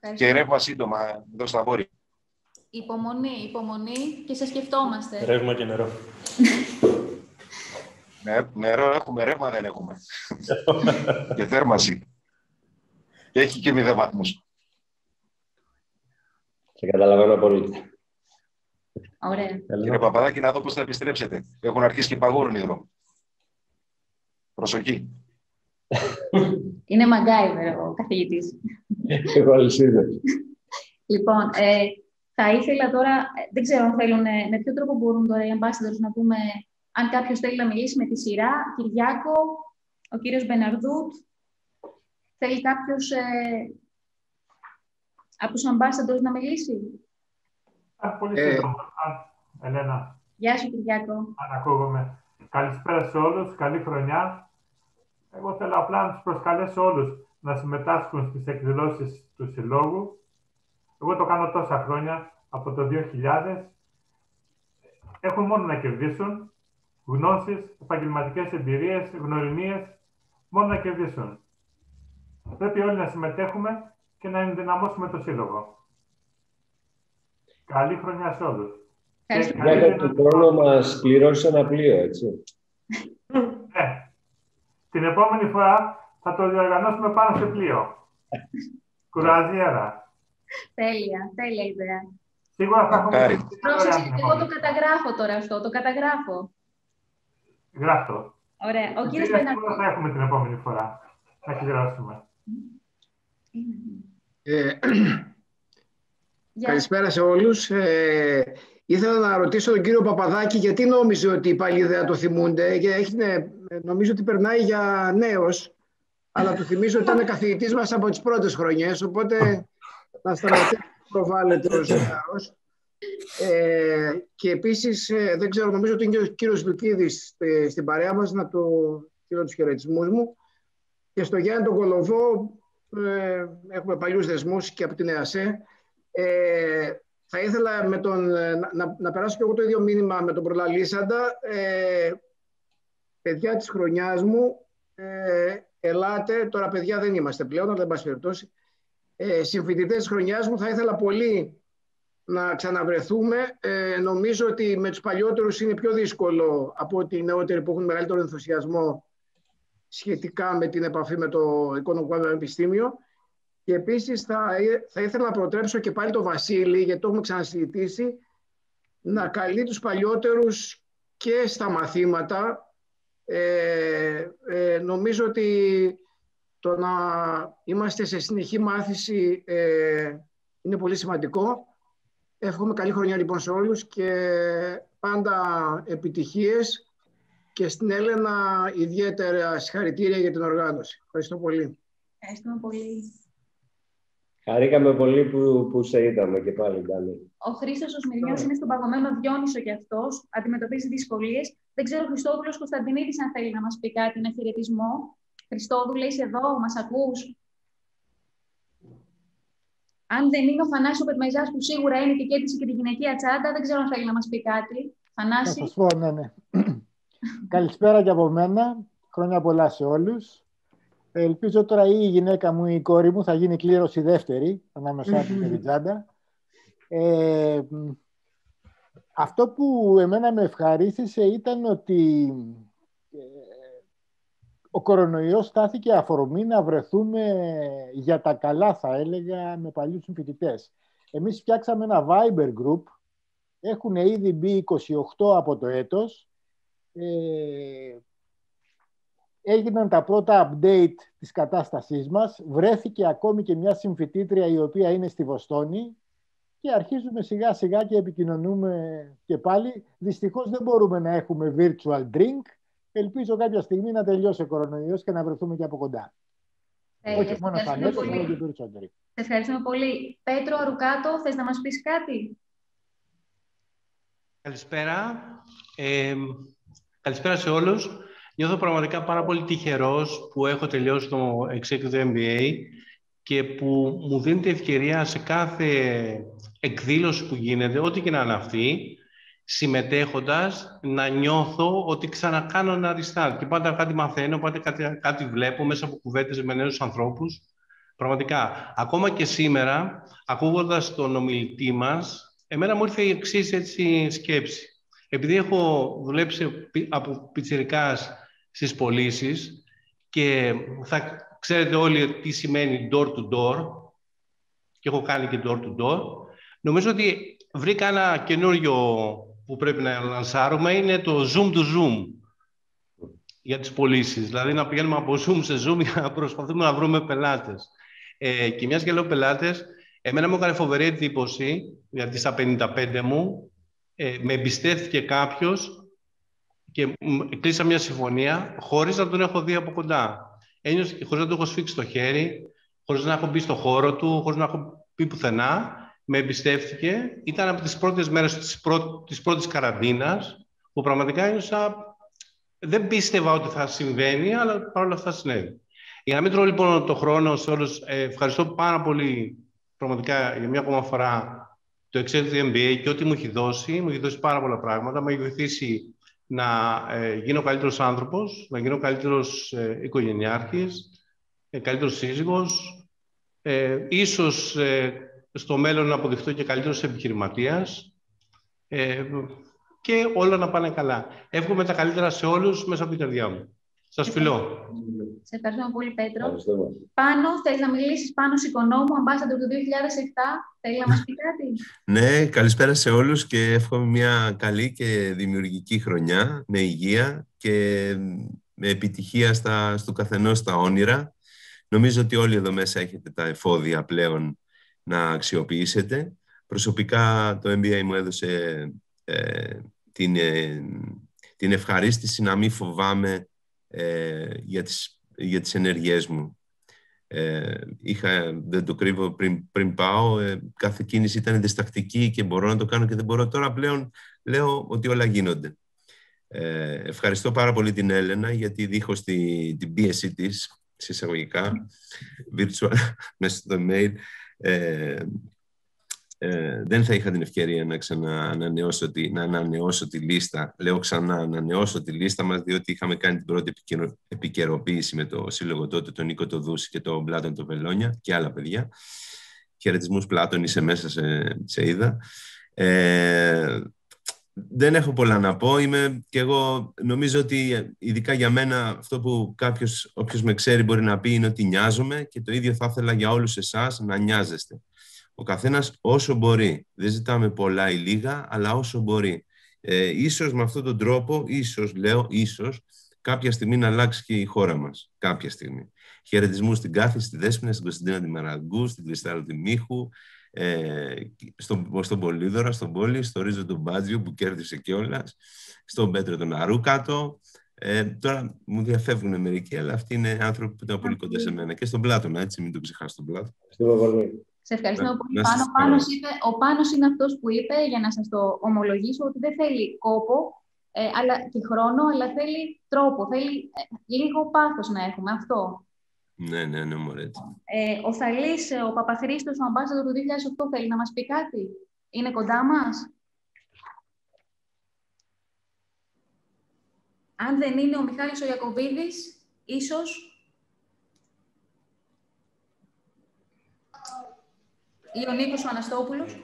Speaker 4: Ευχαριστώ.
Speaker 6: Και ρεύμα σύντομα εδώ στα βόρεια.
Speaker 4: Υπομονή, υπομονή και σε σκεφτόμαστε.
Speaker 3: Ρεύμα και νερό.
Speaker 6: Ναι, νερό έχουμε, ρεύμα δεν έχουμε. και θέρμαση. Και έχει και μηδέν βαθμούς.
Speaker 1: Σε καταλαβαίνω πολύ.
Speaker 4: Ωραία.
Speaker 6: Κύριε Παπαδάκη, να δω πώς θα επιστρέψετε. Έχουν αρχίσει και παγώνουν οι δρόμοι. Προσοχή.
Speaker 4: Είναι MacGyver ο καθηγητής.
Speaker 1: Έχω αλυσίδες.
Speaker 4: Λοιπόν, ε, θα ήθελα τώρα, ε, δεν ξέρω αν θέλουν, ε, με ποιο τρόπο μπορούν τώρα οι ambassadors να πούμε, αν κάποιος θέλει να μιλήσει με τη σειρά, Κυριάκο, ο κύριος Μπεναρδούτ, θέλει κάποιος ε, από τους ambassadors να μιλήσει.
Speaker 7: Α, πολύ
Speaker 6: Ε,
Speaker 7: σύντομα. Α, Ελένα.
Speaker 4: Γεια σου, Κυριάκο.
Speaker 7: Αν ακούγομαι. Καλησπέρα σε όλους. Καλή χρονιά. Εγώ θέλω απλά να τους προσκαλέσω όλους να συμμετάσχουν στις εκδηλώσεις του Συλλόγου. Εγώ το κάνω τόσα χρόνια, από το 2000. Έχουν μόνο να κερδίσουν γνώσεις, επαγγελματικές εμπειρίες, γνωριμίες, μόνο να κερδίσουν. Πρέπει όλοι να συμμετέχουμε και να ενδυναμώσουμε το Σύλλογο. Καλή χρονιά σε όλους.
Speaker 1: Για τον χρόνο μας πληρώσει ένα πλοίο, έτσι.
Speaker 7: Ναι. Την επόμενη φορά θα το διοργανώσουμε πάνω σε πλοίο. Κουραζιέρα.
Speaker 4: Τέλεια, τέλεια ιδέα.
Speaker 7: Σίγουρα θα έχουμε...
Speaker 4: εγώ το καταγράφω τώρα αυτό, το καταγράφω.
Speaker 7: Γράφτο.
Speaker 4: Ωραία. Ο κύριος
Speaker 7: Πού θα έχουμε την επόμενη φορά να κληρώσουμε.
Speaker 8: Ε, καλησπέρα σε όλους. Ε, ήθελα να ρωτήσω τον κύριο Παπαδάκη γιατί νόμιζε ότι οι παλιοί δεν το θυμούνται. Και έχει, ναι, νομίζω ότι περνάει για νέος, αλλά του θυμίζω ότι ήταν καθηγητής μας από τις πρώτες χρονιές, οπότε να σταματήσει προβάλλεται ως νέος. Ε, και επίσης, ε, δεν ξέρω, νομίζω ότι είναι ο κύριος Λουκίδης ε, στην παρέα μας, να το στείλω τους χαιρετισμούς μου. Και στο Γιάννη τον Κολοβό, ε, έχουμε παλιούς δεσμούς και από την ΕΑΣΕ. Ε, θα ήθελα με τον, να, να, περάσω και εγώ το ίδιο μήνυμα με τον προλαλήσαντα. Ε, παιδιά της χρονιάς μου, ε, ελάτε, τώρα παιδιά δεν είμαστε πλέον, αλλά δεν πάση περιπτώσει. Ε, συμφοιτητές της χρονιάς μου θα ήθελα πολύ να ξαναβρεθούμε. Ε, νομίζω ότι με τους παλιότερους είναι πιο δύσκολο από ότι οι νεότεροι που έχουν μεγαλύτερο ενθουσιασμό σχετικά με την επαφή με το Οικονομικό Πανεπιστήμιο. Και επίσης θα, θα ήθελα να προτρέψω και πάλι το Βασίλη, γιατί το έχουμε ξανασυζητήσει, να καλεί τους παλιότερους και στα μαθήματα. Ε, ε, νομίζω ότι το να είμαστε σε συνεχή μάθηση ε, είναι πολύ σημαντικό. Εύχομαι καλή χρονιά λοιπόν σε όλους και πάντα επιτυχίες και στην Έλενα ιδιαίτερα συγχαρητήρια για την οργάνωση. Ευχαριστώ πολύ.
Speaker 4: Ευχαριστούμε πολύ.
Speaker 1: Χαρήκαμε πολύ που, που σε είδαμε και πάλι, Ντάνη.
Speaker 4: Ο Χρήστος ο Σμυρνιός είναι στον παγωμένο Διόνυσο κι αυτός. Αντιμετωπίζει δυσκολίες. Δεν ξέρω, Χριστόδουλος Κωνσταντινίδης, αν θέλει να μας πει κάτι, ένα χαιρετισμό. Χριστόδουλε, είσαι εδώ, μας ακούς; Αν δεν είναι ο Θανάσης ο που σίγουρα είναι και κέντησε και τη γυναικεία τσάντα, δεν ξέρω αν θέλει να μας πει κάτι. Θανάση.
Speaker 9: Θα σας πω, ναι, ναι. Καλησπέρα και από μένα. Χρόνια πολλά σε όλους. Ελπίζω τώρα ή η γυναίκα μου ή η κόρη μου θα γίνει κλήρωση δεύτερη ανάμεσά του και την τσάντα. Ε, αυτό που εμένα με ευχαρίστησε ήταν ότι ε, ο κορονοϊός στάθηκε αφορμή να βρεθούμε για τα καλά, θα έλεγα, με παλιούς συμφοιτητές. Εμείς φτιάξαμε ένα Viber group, έχουν ήδη μπει 28 από το έτος ε, έγιναν τα πρώτα update της κατάστασής μας. Βρέθηκε ακόμη και μια συμφιτήτρια η οποία είναι στη Βοστόνη και αρχίζουμε σιγά σιγά και επικοινωνούμε και πάλι. Δυστυχώς δεν μπορούμε να έχουμε virtual drink. Ελπίζω κάποια στιγμή να τελειώσει ο κορονοϊός και να βρεθούμε και από κοντά. Ε, Όχι μόνο σαν αλλά και περισσότεροι.
Speaker 4: Ευχαριστούμε πολύ. Πέτρο Αρουκάτο, θες να μας πεις κάτι;
Speaker 10: Καλησπέρα. Ε, Καλησπέρα σε όλους. Νιώθω πραγματικά πάρα πολύ τυχερός που έχω τελειώσει το Executive MBA και που μου δίνεται ευκαιρία σε κάθε εκδήλωση που γίνεται, ό,τι και να είναι αυτή, συμμετέχοντας, να νιώθω ότι ξανακάνω ένα restart. Και πάντα κάτι μαθαίνω, πάντα κάτι, κάτι βλέπω μέσα από κουβέντες με νέους ανθρώπους. Πραγματικά, ακόμα και σήμερα, ακούγοντας τον ομιλητή μας, εμένα μου ήρθε η εξής έτσι σκέψη επειδή έχω δουλέψει από πιτσιρικάς στις πωλήσεις και θα ξέρετε όλοι τι σημαίνει door to door και έχω κάνει και door to door, νομίζω ότι βρήκα ένα καινούριο που πρέπει να λανσάρουμε, είναι το zoom to zoom για τις πωλήσεις. Δηλαδή να πηγαίνουμε από zoom σε zoom για να προσπαθούμε να βρούμε πελάτες. Ε, και μιας και λέω πελάτες, εμένα μου έκανε φοβερή εντύπωση, γιατί στα 55 μου, ε, με εμπιστεύτηκε κάποιος και κλείσα μια συμφωνία χωρίς να τον έχω δει από κοντά. Ένιωσε, χωρίς να τον έχω σφίξει το χέρι, χωρίς να έχω μπει στο χώρο του, χωρίς να έχω πει πουθενά με εμπιστεύτηκε. Ήταν από τις πρώτες μέρες της, πρω... της πρώτης καραντίνας, που πραγματικά ένιωσα... Δεν πίστευα ότι θα συμβαίνει, αλλά παρόλα αυτά συνέβη. Για να μην τρώω λοιπόν το χρόνο σε όλους, ε, ευχαριστώ πάρα πολύ πραγματικά για μια ακόμα φορά το Executive MBA και ό,τι μου έχει δώσει. Μου έχει δώσει πάρα πολλά πράγματα. Με έχει βοηθήσει να ε, γίνω καλύτερος άνθρωπος, να γίνω καλύτερος ε, οικογενειάρχης, ε, καλύτερος σύζυγος, ε, ίσως ε, στο μέλλον να αποδειχθώ και καλύτερος επιχειρηματίας ε, και όλα να πάνε καλά. Εύχομαι τα καλύτερα σε όλους μέσα από την καρδιά μου. Σας φιλώ.
Speaker 4: Σε ευχαριστούμε πολύ, Πέτρο. Πάνω, θέλεις να μιλήσεις πάνω οικονόμου, αμπάσαντο του 2007. Θέλεις να μας πεις κάτι;
Speaker 11: ναι, καλησπέρα σε όλους και εύχομαι μια καλή και δημιουργική χρονιά, με υγεία και με επιτυχία στα, στο καθενός τα όνειρα. Νομίζω ότι όλοι εδώ μέσα έχετε τα εφόδια πλέον να αξιοποιήσετε. Προσωπικά το MBA μου έδωσε ε, την, ε, την ευχαρίστηση να μην φοβάμαι ε, για, τις, για τις ενεργειές μου. Ε, είχα, δεν το κρύβω πριν, πριν πάω, ε, κάθε κίνηση ήταν διστακτική και μπορώ να το κάνω και δεν μπορώ. Τώρα πλέον λέω ότι όλα γίνονται. Ε, ευχαριστώ πάρα πολύ την Έλενα γιατί δίχως τη, την πίεση της, συσσαγωγικά, virtual, μέσα στο mail, ε, ε, δεν θα είχα την ευκαιρία να ξαναανανεώσω τη, να ανανεώσω τη λίστα. Λέω ξανά ανανεώσω τη λίστα μας, διότι είχαμε κάνει την πρώτη επικαιροποίηση με το σύλλογο τότε, τον Νίκο Τοδούση και τον Πλάτων το Βελόνια και άλλα παιδιά. Χαιρετισμούς Πλάτων, είσαι μέσα, σε, σε είδα. Ε, δεν έχω πολλά να πω. Είμαι και εγώ νομίζω ότι ειδικά για μένα αυτό που κάποιος, όποιος με ξέρει μπορεί να πει είναι ότι νοιάζομαι και το ίδιο θα ήθελα για όλους εσάς να νοιάζεστε ο καθένας όσο μπορεί. Δεν ζητάμε πολλά ή λίγα, αλλά όσο μπορεί. Ε, ίσως με αυτόν τον τρόπο, ίσως λέω, ίσως, κάποια στιγμή να αλλάξει και η χώρα μας. Κάποια στιγμή. Χαιρετισμούς στην Κάθη, στη Δέσποινα, στην Κωνσταντίνα τη Μαραγκού, στην Κρυστάλλο τη Μίχου, ε, στον, στον Πολύδωρα, στον Πόλη, στο Ρίζο του Μπάτζιου που κέρδισε κιόλας, στον Πέτρο τον Αρούκατο. Ε, τώρα μου διαφεύγουν μερικοί, αλλά αυτοί είναι άνθρωποι που ήταν πολύ κοντά σε μένα. Και στον Πλάτωνα, έτσι, μην το ξεχάσω τον Πλάτωνα.
Speaker 4: Σε ευχαριστώ πολύ. Πάνω, Πάνος είπε, ο Πάνος είναι αυτός που είπε, για να σας το ομολογήσω, ότι δεν θέλει κόπο ε, αλλά, και χρόνο, αλλά θέλει τρόπο, θέλει ε, λίγο πάθος να έχουμε αυτό.
Speaker 11: Ναι, ναι, ναι, μωρέ.
Speaker 4: Ε, ο Θαλής, ο Παπαχρήστος, ο Αμπάσαντο του 2008, θέλει να μας πει κάτι; Είναι κοντά μας; Αν δεν είναι ο Μιχάλης ο Ιακωβίδης, ίσως ή ο Νίκος ο Αναστόπουλος.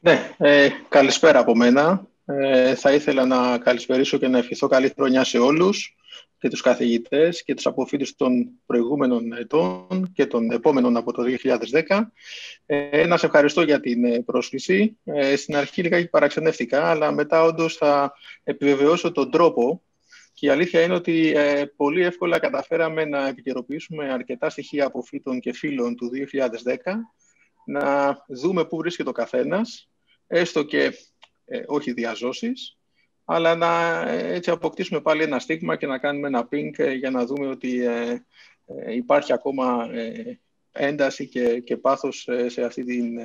Speaker 12: Ναι, ε, καλησπέρα από μένα. Ε, θα ήθελα να καλησπερίσω και να ευχηθώ καλή χρονιά σε όλους και τους καθηγητές και τους αποφύτους των προηγούμενων ετών και των επόμενων από το 2010. Ε, να σε ευχαριστώ για την ε, πρόσκληση. Ε, στην αρχή λίγα παραξενεύτηκα, αλλά μετά όντως θα επιβεβαιώσω τον τρόπο και η αλήθεια είναι ότι ε, πολύ εύκολα καταφέραμε να επικαιροποιήσουμε αρκετά στοιχεία αποφύτων και φίλων του 2010 να δούμε πού βρίσκεται ο καθένας, έστω και ε, όχι διαζώσεις, αλλά να ε, έτσι αποκτήσουμε πάλι ένα στίγμα και να κάνουμε ένα ping ε, για να δούμε ότι υπάρχει ακόμα ένταση και, και πάθος σε αυτή την,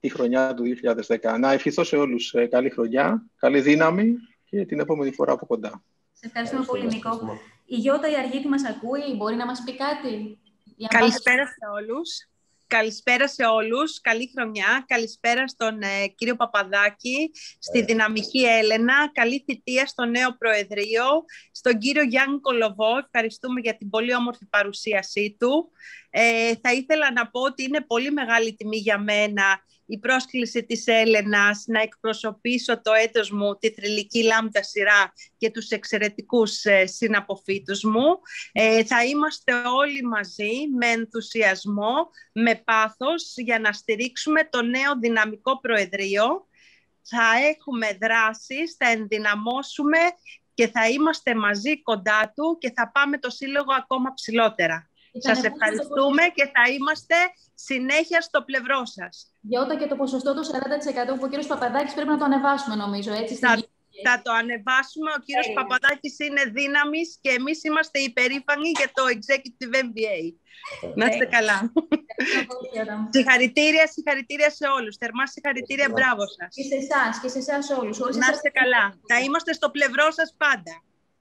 Speaker 12: τη χρονιά του 2010. Να ευχηθώ σε όλους καλή χρονιά, καλή δύναμη και την επόμενη φορά από κοντά.
Speaker 4: Σε ευχαριστούμε πολύ, Νίκο. Η Γιώτα η Αργίτη μας ακούει, μπορεί να μας πει κάτι;
Speaker 13: Καλησπέρα σε όλους. Καλησπέρα σε όλους, καλή χρονιά. Καλησπέρα στον ε, κύριο Παπαδάκη, στη ε. Δυναμική Έλενα. Καλή θητεία στο νέο Προεδρείο. Στον κύριο Γιάννη Κολοβό, ευχαριστούμε για την πολύ όμορφη παρουσίασή του. Ε, θα ήθελα να πω ότι είναι πολύ μεγάλη τιμή για μένα η πρόσκληση της Έλενας να εκπροσωπήσω το έτος μου, τη θρηλυκή λάμπτα σειρά και τους εξαιρετικούς ε, συναποφύτους μου. Ε, θα είμαστε όλοι μαζί με ενθουσιασμό, με πάθος για να στηρίξουμε το νέο δυναμικό Προεδρείο. Θα έχουμε δράσεις, θα ενδυναμώσουμε και θα είμαστε μαζί κοντά του και θα πάμε το σύλλογο ακόμα ψηλότερα. Σας ευχαριστούμε και θα είμαστε συνέχεια στο πλευρό σας.
Speaker 4: Γιώτα και το ποσοστό του 40% που ο κύριος Παπαδάκης πρέπει να το ανεβάσουμε νομίζω, έτσι, στην
Speaker 13: Θα το ανεβάσουμε. Ο κύριος Παπαδάκης είναι δύναμης και εμείς είμαστε υπερήφανοι για το Executive MBA. Να είστε καλά. συγχαρητήρια, συγχαρητήρια σε όλους. Θερμά συγχαρητήρια, μπράβο σας.
Speaker 4: Και σε εσάς και σε εσάς όλους.
Speaker 13: Να είστε καλά. Θα είμαστε στο πλευρό σας πάντα.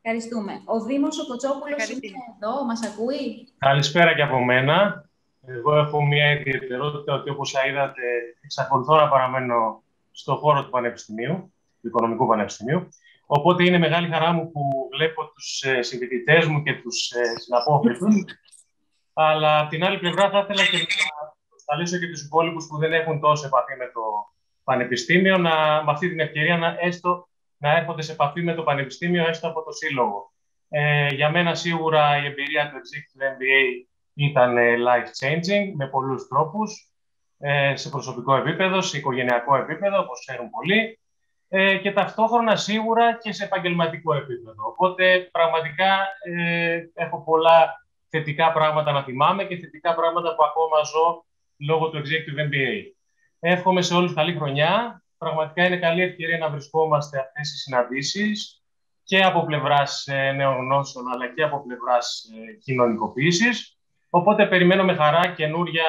Speaker 4: Ευχαριστούμε. Ο Δήμος ο Κοτσόπουλος είναι εδώ, μας ακούει;
Speaker 14: Καλησπέρα και από μένα. Εγώ έχω μια ιδιαιτερότητα ότι όπως είδατε εξακολουθώ να παραμένω στο χώρο του Πανεπιστημίου, του Οικονομικού Πανεπιστημίου. Οπότε είναι μεγάλη χαρά μου που βλέπω τους ε, συμφοιτητές μου και τους ε, συναπόφοιτους. Αλλά από την άλλη πλευρά θα ήθελα και να καλέσω και τους υπόλοιπους που δεν έχουν τόσο επαφή με το Πανεπιστήμιο, να, με αυτή την ευκαιρία να, έστω, να έρχονται σε επαφή με το Πανεπιστήμιο, έστω από το Σύλλογο. Ε, για μένα σίγουρα η εμπειρία του Executive MBA ήταν ε, life-changing με πολλούς τρόπους, ε, σε προσωπικό επίπεδο, σε οικογενειακό επίπεδο, όπως ξέρουν πολλοί, ε, και ταυτόχρονα σίγουρα και σε επαγγελματικό επίπεδο. Οπότε πραγματικά έχω πολλά θετικά πράγματα να θυμάμαι και θετικά πράγματα που ακόμα ζω λόγω του Executive MBA. Εύχομαι σε όλους καλή χρονιά. Πραγματικά είναι καλή ευκαιρία να βρισκόμαστε αυτές τις συναντήσεις και από πλευράς νέων γνώσεων αλλά και από πλευράς κοινωνικοποίησης. Οπότε περιμένω με χαρά καινούρια,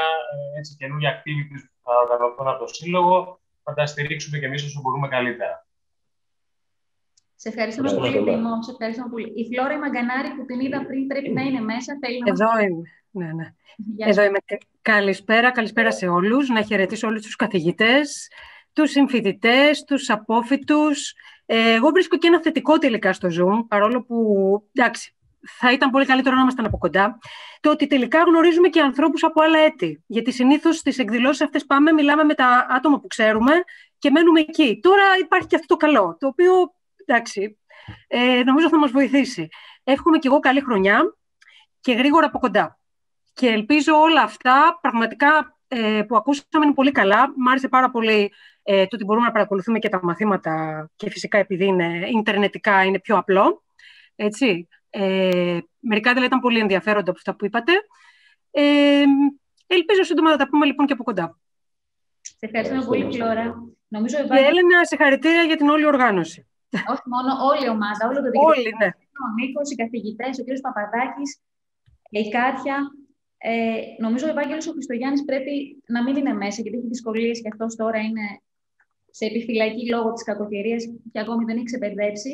Speaker 14: ε, έτσι, καινούρια activities που θα οργανωθούν από το Σύλλογο. Θα τα στηρίξουμε και εμείς όσο μπορούμε καλύτερα.
Speaker 4: Σε ευχαριστούμε πολύ, Δήμο. Σε ευχαριστούμε πολύ. Η Φλόρα Μαγκανάρη που την είδα πριν πρέπει να είναι μέσα. Θέλει να
Speaker 15: Εδώ είμαι. Ναι, ναι. Εδώ είμαι. Καλησπέρα, καλησπέρα σε όλους. Να χαιρετήσω όλους τους καθηγητές, τους συμφοιτητές, τους απόφοιτους. Ε, εγώ βρίσκω και ένα θετικό τελικά στο Zoom, παρόλο που, εντάξει, θα ήταν πολύ καλύτερο να ήμασταν από κοντά, το ότι τελικά γνωρίζουμε και ανθρώπους από άλλα έτη. Γιατί συνήθως στις εκδηλώσεις αυτές πάμε, μιλάμε με τα άτομα που ξέρουμε και μένουμε εκεί. Τώρα υπάρχει και αυτό το καλό, το οποίο, εντάξει, ε, νομίζω θα μας βοηθήσει. Εύχομαι και εγώ καλή χρονιά και γρήγορα από κοντά. Και ελπίζω όλα αυτά πραγματικά ε, που ακούσαμε είναι πολύ καλά. Μ' άρεσε πάρα πολύ ε, το ότι μπορούμε να παρακολουθούμε και τα μαθήματα και φυσικά επειδή είναι ιντερνετικά είναι πιο απλό. Έτσι. Ε, μερικά δηλαδή ήταν πολύ ενδιαφέροντα από αυτά που είπατε. Ε, ελπίζω σύντομα να τα πούμε λοιπόν και από κοντά.
Speaker 4: Σε ευχαριστούμε πολύ, Φλόρα.
Speaker 15: Νομίζω, Και Έλενα, συγχαρητήρια για την όλη οργάνωση.
Speaker 4: Όχι μόνο, όλη η ομάδα, όλο το
Speaker 15: δικαιωμένο. Όλοι, ναι.
Speaker 4: Ο Νίκος, οι καθηγητές, ο κ. Παπαδάκης, η Κάτια. Ε, νομίζω ο Ευάγγελος ο Χριστογιάννης πρέπει να μην είναι μέσα, γιατί έχει δυσκολίες και αυτός τώρα είναι σε επιφυλακή λόγω της κακοκαιρίας και ακόμη δεν έχει ξεπερδέψει.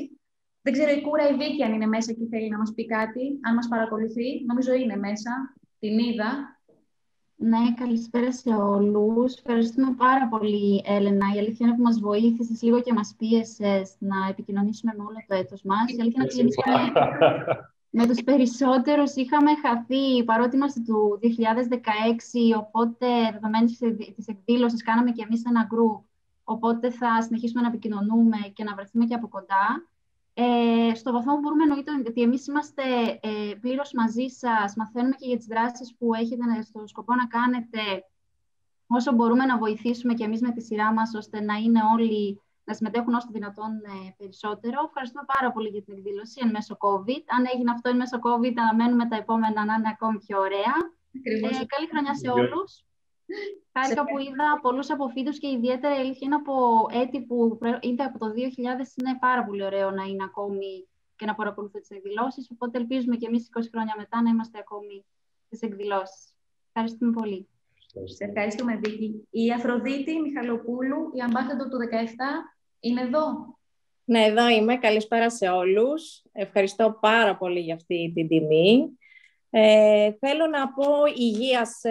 Speaker 4: Δεν ξέρω η Κούρα η Βίκη αν είναι μέσα και θέλει να μας πει κάτι, αν μας παρακολουθεί. Νομίζω είναι μέσα. Την είδα.
Speaker 16: Ναι, καλησπέρα σε όλους. Ευχαριστούμε πάρα πολύ, Έλενα. Η αλήθεια είναι που μας βοήθησες λίγο και μας πίεσες να επικοινωνήσουμε με όλο το έτος μας. Η αλήθεια είναι ότι με τους περισσότερους είχαμε χαθεί, παρότι είμαστε του 2016, οπότε δεδομένης της εκδήλωσης κάναμε και εμείς ένα γκρουπ, οπότε θα συνεχίσουμε να επικοινωνούμε και να βρεθούμε και από κοντά. Ε, στο βαθμό που μπορούμε, εννοείται ότι εμείς είμαστε ε, πλήρως μαζί σας, μαθαίνουμε και για τις δράσεις που έχετε στο σκοπό να κάνετε, όσο μπορούμε να βοηθήσουμε και εμείς με τη σειρά μας, ώστε να είναι όλοι να συμμετέχουν όσο δυνατόν ε, περισσότερο. Ευχαριστούμε πάρα πολύ για την εκδήλωση εν μέσω COVID. Αν έγινε αυτό εν μέσω COVID, αναμένουμε τα επόμενα να είναι ακόμη πιο ωραία. Ε, καλή χρονιά σε όλους. Χάρηκα που είδα πολλούς αποφύτους και ιδιαίτερα η αλήθεια είναι από έτη που είναι από το 2000 είναι πάρα πολύ ωραίο να είναι ακόμη και να παρακολουθώ τις εκδηλώσεις, οπότε ελπίζουμε και εμείς 20 χρόνια μετά να είμαστε ακόμη στις εκδηλώσεις. Ευχαριστούμε πολύ.
Speaker 4: Σε ευχαριστούμε, Βίκη. Η Αφροδίτη Μιχαλοπούλου, η ambassador του 17, είναι εδώ;
Speaker 17: Ναι, εδώ είμαι. Καλησπέρα σε όλους. Ευχαριστώ πάρα πολύ για αυτή την τιμή. Ε, θέλω να πω υγεία σε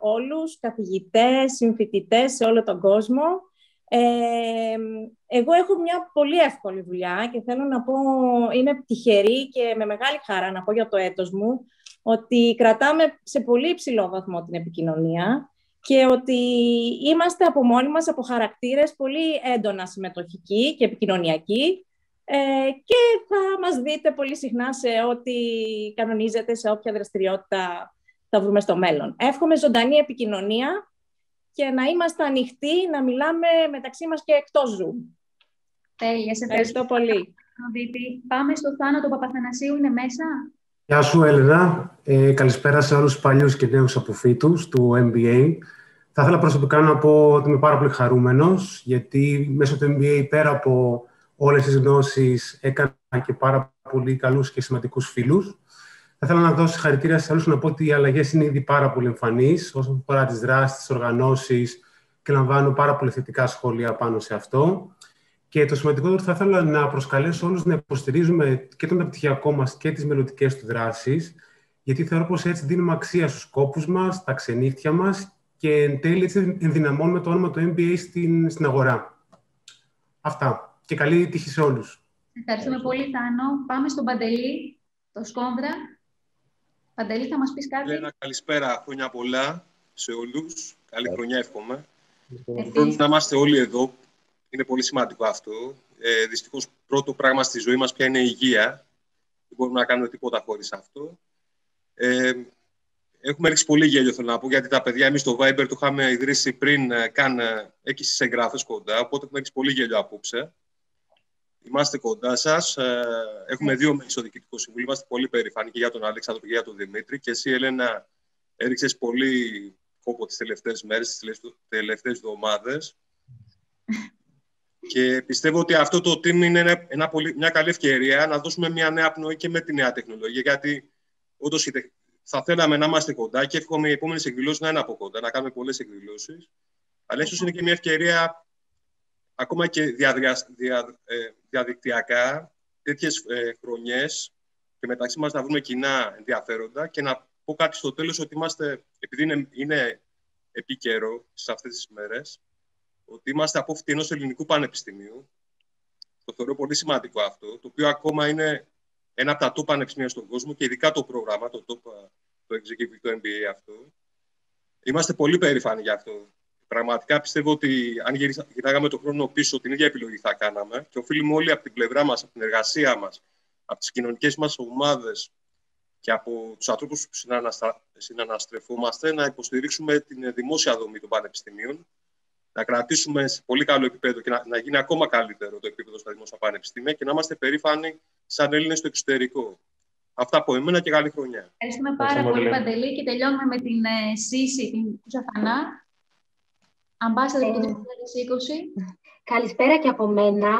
Speaker 17: όλους, καθηγητές, συμφοιτητές σε όλο τον κόσμο. Ε, εγώ έχω μια πολύ εύκολη δουλειά και θέλω να πω, είμαι τυχερή και με μεγάλη χαρά να πω για το έτος μου, ότι κρατάμε σε πολύ υψηλό βαθμό την επικοινωνία και ότι είμαστε από μόνοι μας από χαρακτήρες πολύ έντονα συμμετοχικοί και επικοινωνιακοί ε, και θα μας δείτε πολύ συχνά σε ό,τι κανονίζεται, σε όποια δραστηριότητα θα βρούμε στο μέλλον. Εύχομαι ζωντανή επικοινωνία και να είμαστε ανοιχτοί, να μιλάμε μεταξύ μας και εκτός Zoom.
Speaker 4: Τέλεια, σε
Speaker 17: ευχαριστώ πολύ.
Speaker 4: Πάμε στο Θάνατο Παπαθανασίου, είναι μέσα.
Speaker 18: Γεια σου, Έλενα. Ε, καλησπέρα σε όλους τους παλιούς και νέους αποφύτους του MBA. Θα ήθελα προσωπικά να πω ότι είμαι πάρα πολύ χαρούμενος, γιατί μέσω του MBA, πέρα από όλες τις γνώσεις, έκανα και πάρα πολύ καλούς και σημαντικούς φίλους. Θα ήθελα να δώσω συγχαρητήρια σε όλους να πω ότι οι αλλαγές είναι ήδη πάρα πολύ εμφανείς όσον αφορά τις δράσεις, τις οργανώσεις και λαμβάνω πάρα πολύ θετικά σχόλια πάνω σε αυτό. Και το σημαντικότερο θα ήθελα να προσκαλέσω όλους να υποστηρίζουμε και τον επιτυχιακό μας και τις μελλοντικές του δράσεις, γιατί θεωρώ πως έτσι δίνουμε αξία στους κόπους μας, τα ξενύχτια μας και εν τέλει έτσι ενδυναμώνουμε το όνομα του MBA στην, στην αγορά. Αυτά. Και καλή τύχη σε όλους.
Speaker 4: Ευχαριστούμε πολύ, Θάνο. Πάμε στον Παντελή, το Σκόνδρα. Παντελή, θα μας πεις κάτι;
Speaker 19: Λένα, καλησπέρα. Χρόνια πολλά σε όλους. Καλή χρονιά εύχομαι. Ευχαριστώ να είμαστε όλοι εδώ. Είναι πολύ σημαντικό αυτό. Ε, Δυστυχώς, πρώτο πράγμα στη ζωή μας πια είναι η υγεία. Δεν μπορούμε να κάνουμε τίποτα χωρίς αυτό. Ε, έχουμε ρίξει πολύ γέλιο, θέλω να πω, γιατί τα παιδιά εμείς στο Viber το είχαμε ιδρύσει πριν ε, καν ε, εκεί στις εγγράφες κοντά. Οπότε έχουμε ρίξει πολύ γέλιο απόψε. Είμαστε κοντά σας. Ε, έχουμε δύο μέλη στο Διοικητικό Συμβούλιο. Είμαστε πολύ περήφανοι και για τον Αλέξανδρο και για τον Δημήτρη. Και εσύ, Ελένα, έριξες πολύ κόπο τις τελευταίες μέρες, τις τελευταίες εβδομάδες. Και πιστεύω ότι αυτό το team είναι ένα πολύ, μια καλή ευκαιρία να δώσουμε μια νέα πνοή και με τη νέα τεχνολογία. Γιατί όντως θα θέλαμε να είμαστε κοντά και εύχομαι οι επόμενες εκδηλώσεις να είναι από κοντά, να κάνουμε πολλές εκδηλώσεις. Αλλά ίσως είναι και μια ευκαιρία ακόμα και δια, δια, ε, διαδικτυακά τέτοιες ε, χρονιές και μεταξύ μας να βρούμε κοινά ενδιαφέροντα και να πω κάτι στο τέλος ότι είμαστε, επειδή είναι, είναι επίκαιρο σε αυτές τις μέρες, ότι είμαστε απόφοιτοι ενό ελληνικού πανεπιστημίου. Το θεωρώ πολύ σημαντικό αυτό, το οποίο ακόμα είναι ένα από τα top πανεπιστήμια στον κόσμο και ειδικά το πρόγραμμα, το, top, το executive, το MBA αυτό. Είμαστε πολύ περήφανοι γι' αυτό. Πραγματικά πιστεύω ότι αν γυρνάγαμε τον χρόνο πίσω, την ίδια επιλογή θα κάναμε και οφείλουμε όλοι από την πλευρά μας, από την εργασία μας, από τις κοινωνικές μας ομάδες και από τους ανθρώπους που συναναστρεφόμαστε να υποστηρίξουμε την δημόσια δομή των πανεπιστημίων να κρατήσουμε σε πολύ καλό επίπεδο και να, να γίνει ακόμα καλύτερο το επίπεδο στα δημόσια πανεπιστήμια και να είμαστε περήφανοι σαν Έλληνες στο εξωτερικό. Αυτά από εμένα και καλή χρονιά.
Speaker 4: Ευχαριστούμε πάρα πολύ, Παντελή. Και τελειώνουμε με την ε, Σύση, την Κουζαφανά, Ambassador του 2020.
Speaker 20: Καλησπέρα και από μένα.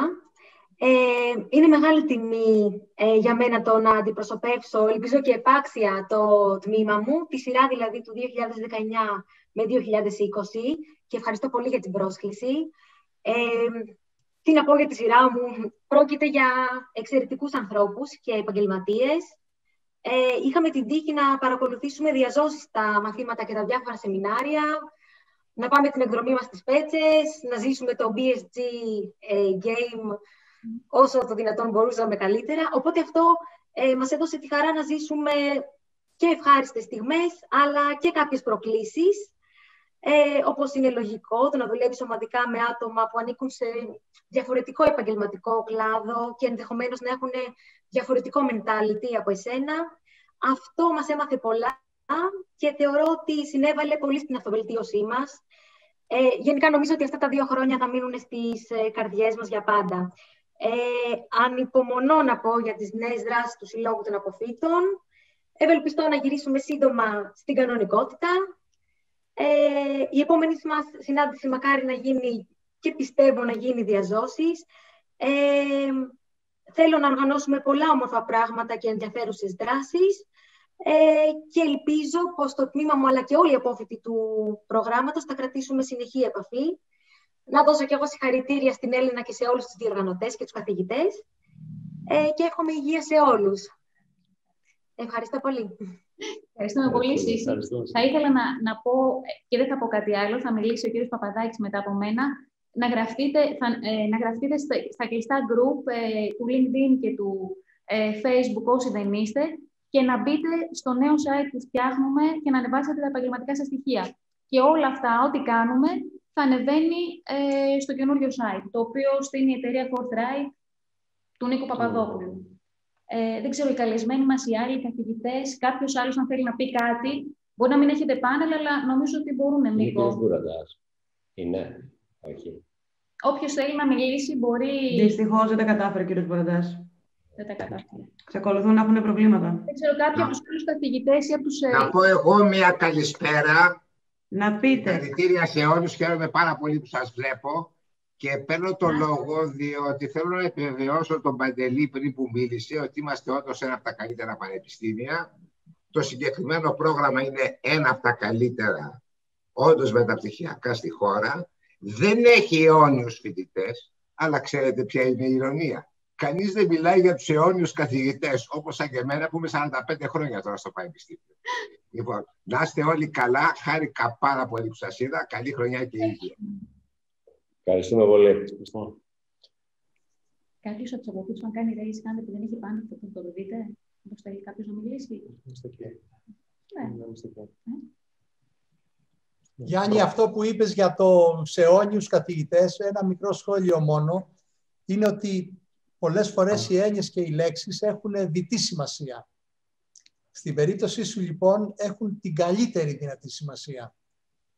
Speaker 20: Ε, είναι μεγάλη τιμή ε, για μένα το να αντιπροσωπεύσω, ελπίζω και επάξια, το τμήμα μου, τη σειρά δηλαδή του 2019 με 2020 και ευχαριστώ πολύ για την πρόσκληση. Ε, τι να πω για τη σειρά μου. Πρόκειται για εξαιρετικούς ανθρώπους και επαγγελματίες. Ε, είχαμε την τύχη να παρακολουθήσουμε διαζώσεις τα μαθήματα και τα διάφορα σεμινάρια, να πάμε την εκδρομή μας στις Πέτσες, να ζήσουμε το BSG ε, Game όσο το δυνατόν μπορούσαμε καλύτερα. Οπότε αυτό ε, μας έδωσε τη χαρά να ζήσουμε και ευχάριστες στιγμές, αλλά και κάποιες προκλήσεις ε, όπως είναι λογικό, το να δουλεύεις ομαδικά με άτομα που ανήκουν σε διαφορετικό επαγγελματικό κλάδο και ενδεχομένως να έχουν διαφορετικό mentality από εσένα. Αυτό μας έμαθε πολλά και θεωρώ ότι συνέβαλε πολύ στην αυτοβελτίωσή μας. Ε, γενικά νομίζω ότι αυτά τα δύο χρόνια θα μείνουν στις ε, καρδιές μας για πάντα. Ε, ανυπομονώ να πω για τις νέες δράσεις του Συλλόγου των Αποφύτων. Ευελπιστώ να γυρίσουμε σύντομα στην κανονικότητα ε, η επόμενη μας συνάντηση μακάρι να γίνει και πιστεύω να γίνει διαζώσεις. Ε, θέλω να οργανώσουμε πολλά όμορφα πράγματα και ενδιαφέρουσες δράσεις ε, και ελπίζω πως το τμήμα μου αλλά και όλοι οι απόφοιτοι του προγράμματος θα κρατήσουμε συνεχή επαφή. Να δώσω και εγώ συγχαρητήρια στην Έλληνα και σε όλους τους διοργανωτές και τους καθηγητές ε, και εύχομαι υγεία σε όλους. Ευχαριστώ πολύ.
Speaker 4: Ευχαριστούμε πολύ, Σύση. Θα ήθελα να, να πω, και δεν θα πω κάτι άλλο, θα μιλήσει ο κύριος Παπαδάκης μετά από μένα, να γραφτείτε, θα, ε, να γραφτείτε στα, στα κλειστά group ε, του LinkedIn και του ε, Facebook όσοι δεν είστε και να μπείτε στο νέο site που φτιάχνουμε και να ανεβάσετε τα επαγγελματικά σας στοιχεία. Και όλα αυτά, ό,τι κάνουμε, θα ανεβαίνει ε, στο καινούριο site, το οποίο στείνει η εταιρεία Forthright του Νίκο Παπαδόπουλου. Ε, δεν ξέρω, οι καλεσμένοι μας, οι άλλοι καθηγητές, κάποιος άλλος αν θέλει να πει κάτι. Μπορεί να μην έχετε πάνελ, αλλά νομίζω ότι μπορούν, Νίκο.
Speaker 1: Είναι, όχι.
Speaker 4: Όποιος θέλει να μιλήσει μπορεί.
Speaker 5: Δυστυχώς δεν τα κατάφερε, κύριος Μπουραντά.
Speaker 4: Δεν τα κατάφερε.
Speaker 5: Ξεκολουθούν να έχουν προβλήματα.
Speaker 4: Δεν ξέρω, κάποιοι από τους άλλους καθηγητές ή από τους.
Speaker 21: Ε, να πω εγώ μια καλησπέρα.
Speaker 5: Να πείτε.
Speaker 21: Συγχαρητήρια σε όλους. Χαίρομαι πάρα πολύ που σας βλέπω Και παίρνω το λόγο διότι θέλω να επιβεβαιώσω τον Παντελή πριν που μίλησε ότι είμαστε όντως ένα από τα καλύτερα πανεπιστήμια. Το συγκεκριμένο πρόγραμμα είναι ένα από τα καλύτερα όντως μεταπτυχιακά στη χώρα. Δεν έχει αιώνιους φοιτητές, αλλά ξέρετε ποια είναι η ηρωνία. Κανείς δεν μιλάει για τους αιώνιους καθηγητές, όπως σαν και εμένα που είμαι 45 χρόνια τώρα στο Πανεπιστήμιο. Λοιπόν, να είστε όλοι καλά. Χάρηκα πάρα πολύ που σας είδα. Καλή χρονιά και υγεία.
Speaker 1: Ευχαριστούμε πολύ.
Speaker 4: Κάποιο από του αποφύτου, αν κάνει raise hand που δεν έχει πάνω, θα τον το δείτε. Πώ θέλει κάποιος να μιλήσει. Ναι.
Speaker 22: Γιάννη, αυτό που είπες για το αιώνιους καθηγητές, ένα μικρό σχόλιο μόνο, είναι ότι πολλές φορές οι έννοιες και οι λέξεις έχουν διτή σημασία. Στην περίπτωσή σου, λοιπόν, έχουν την καλύτερη δυνατή σημασία.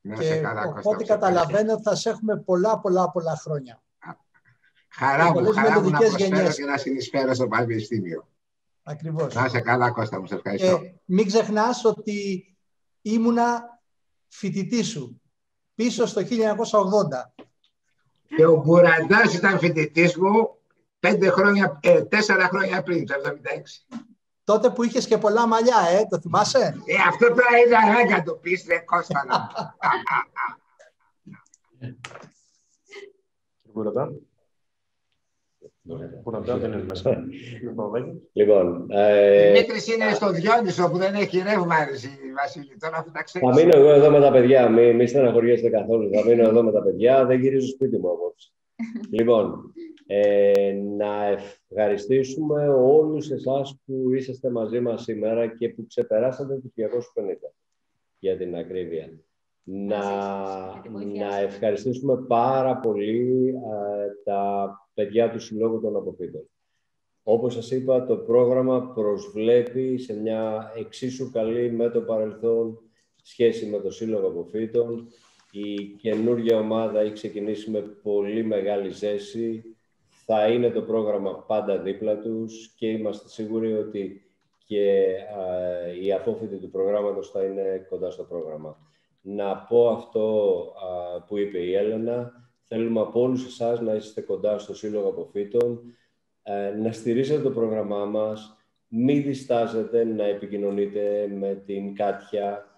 Speaker 21: Να
Speaker 22: και
Speaker 21: σε καλά, Κώστα,
Speaker 22: οπότε
Speaker 21: σε
Speaker 22: καταλαβαίνω ότι θα σε έχουμε πολλά, πολλά, πολλά χρόνια.
Speaker 21: Χαρά
Speaker 22: Και
Speaker 21: μου,
Speaker 22: πολλές
Speaker 21: χαρά μου να
Speaker 22: μελλοντικές
Speaker 21: προσφέρω
Speaker 22: γενιές.
Speaker 21: και να συνεισφέρω στο Πανεπιστήμιο.
Speaker 22: Ακριβώς.
Speaker 21: Να είσαι καλά, Κώστα μου, σε ευχαριστώ.
Speaker 22: Και μην ξεχνάς ότι ήμουνα φοιτητή σου πίσω στο 1980.
Speaker 21: Και ο Μπουραντάς ήταν φοιτητής μου πέντε χρόνια, ε, τέσσερα χρόνια πριν, το 76.
Speaker 22: Τότε που είχες και πολλά μαλλιά, ε, το θυμάσαι;
Speaker 21: Ε, αυτό τώρα είναι αργά να το πεις, ρε Κώστα. να.
Speaker 3: Μπουρατά. Μπουρατά δεν είναι μέσα.
Speaker 1: Λοιπόν,
Speaker 21: Η
Speaker 1: ε,
Speaker 21: Μήτρης είναι στο Διόνυσο που δεν έχει ρεύμα, ρε, εσύ, Βασίλη. Τώρα αυτό τα ξέρεις.
Speaker 1: θα μείνω εγώ εδώ με τα παιδιά. Μην μη στεναχωριέστε καθόλου. Θα μείνω εδώ με τα παιδιά. Δεν γυρίζω σπίτι μου απόψε. Λοιπόν, ε, να ευχαριστήσουμε όλους εσάς που είσαστε μαζί μας σήμερα και που ξεπεράσατε τους 250 για την ακρίβεια. Να, να ευχαριστήσουμε πάρα πολύ ε, τα παιδιά του Συλλόγου των Αποφύτων. Όπως σας είπα, το πρόγραμμα προσβλέπει σε μια εξίσου καλή με το παρελθόν σχέση με το Σύλλογο Αποφύτων. Η καινούργια ομάδα έχει ξεκινήσει με πολύ μεγάλη ζέση. Θα είναι το πρόγραμμα πάντα δίπλα τους και είμαστε σίγουροι ότι και α, οι απόφοιτοι του προγράμματος θα είναι κοντά στο πρόγραμμα. Να πω αυτό α, που είπε η Έλενα. Θέλουμε από όλους εσάς να είστε κοντά στο Σύλλογο Αποφύτων, ε, να στηρίζετε το πρόγραμμά μας, μην διστάζετε να επικοινωνείτε με την Κάτια,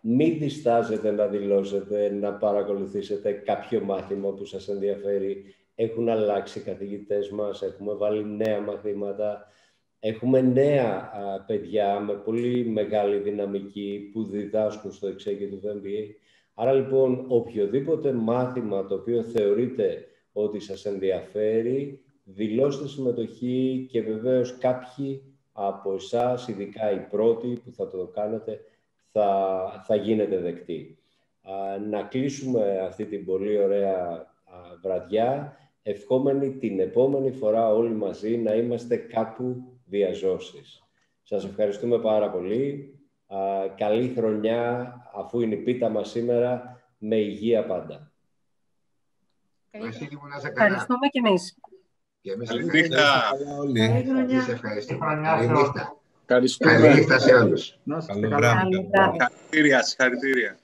Speaker 1: μην διστάζετε να δηλώσετε, να παρακολουθήσετε κάποιο μάθημα που σας ενδιαφέρει. Έχουν αλλάξει οι καθηγητές μας, έχουμε βάλει νέα μαθήματα, έχουμε νέα α, παιδιά με πολύ μεγάλη δυναμική που διδάσκουν στο Executive MBA. Άρα λοιπόν, οποιοδήποτε μάθημα το οποίο θεωρείτε ότι σας ενδιαφέρει, δηλώστε συμμετοχή και βεβαίως κάποιοι από εσάς, ειδικά οι πρώτοι που θα το κάνετε, θα, θα γίνετε δεκτοί. Α, να κλείσουμε αυτή την πολύ ωραία α, βραδιά, ευχόμενοι την επόμενη φορά όλοι μαζί να είμαστε κάπου διαζώσεις. Σας ευχαριστούμε πάρα πολύ. Α, καλή χρονιά, αφού είναι η πίτα μας σήμερα, με υγεία πάντα.
Speaker 21: Βασίλη μου, να είσαι καλά.
Speaker 15: Ευχαριστούμε και εμείς.
Speaker 21: Και εμείς
Speaker 6: Καλή
Speaker 21: ευχαριστούμε.
Speaker 6: νύχτα.
Speaker 21: Καλή χρονιά. Εμείς ευχαριστούμε.
Speaker 7: χρονιά
Speaker 21: Καλή
Speaker 7: σε όλους.
Speaker 21: νύχτα.
Speaker 10: Ευχαριστούμε.
Speaker 21: Καλή νύχτα σε όλους.
Speaker 10: Να είστε
Speaker 11: Καλό
Speaker 10: καλά.
Speaker 11: βράδυ.
Speaker 15: Καλό βράδυ.
Speaker 6: Συγχαρητήρια, συγχαρητήρια.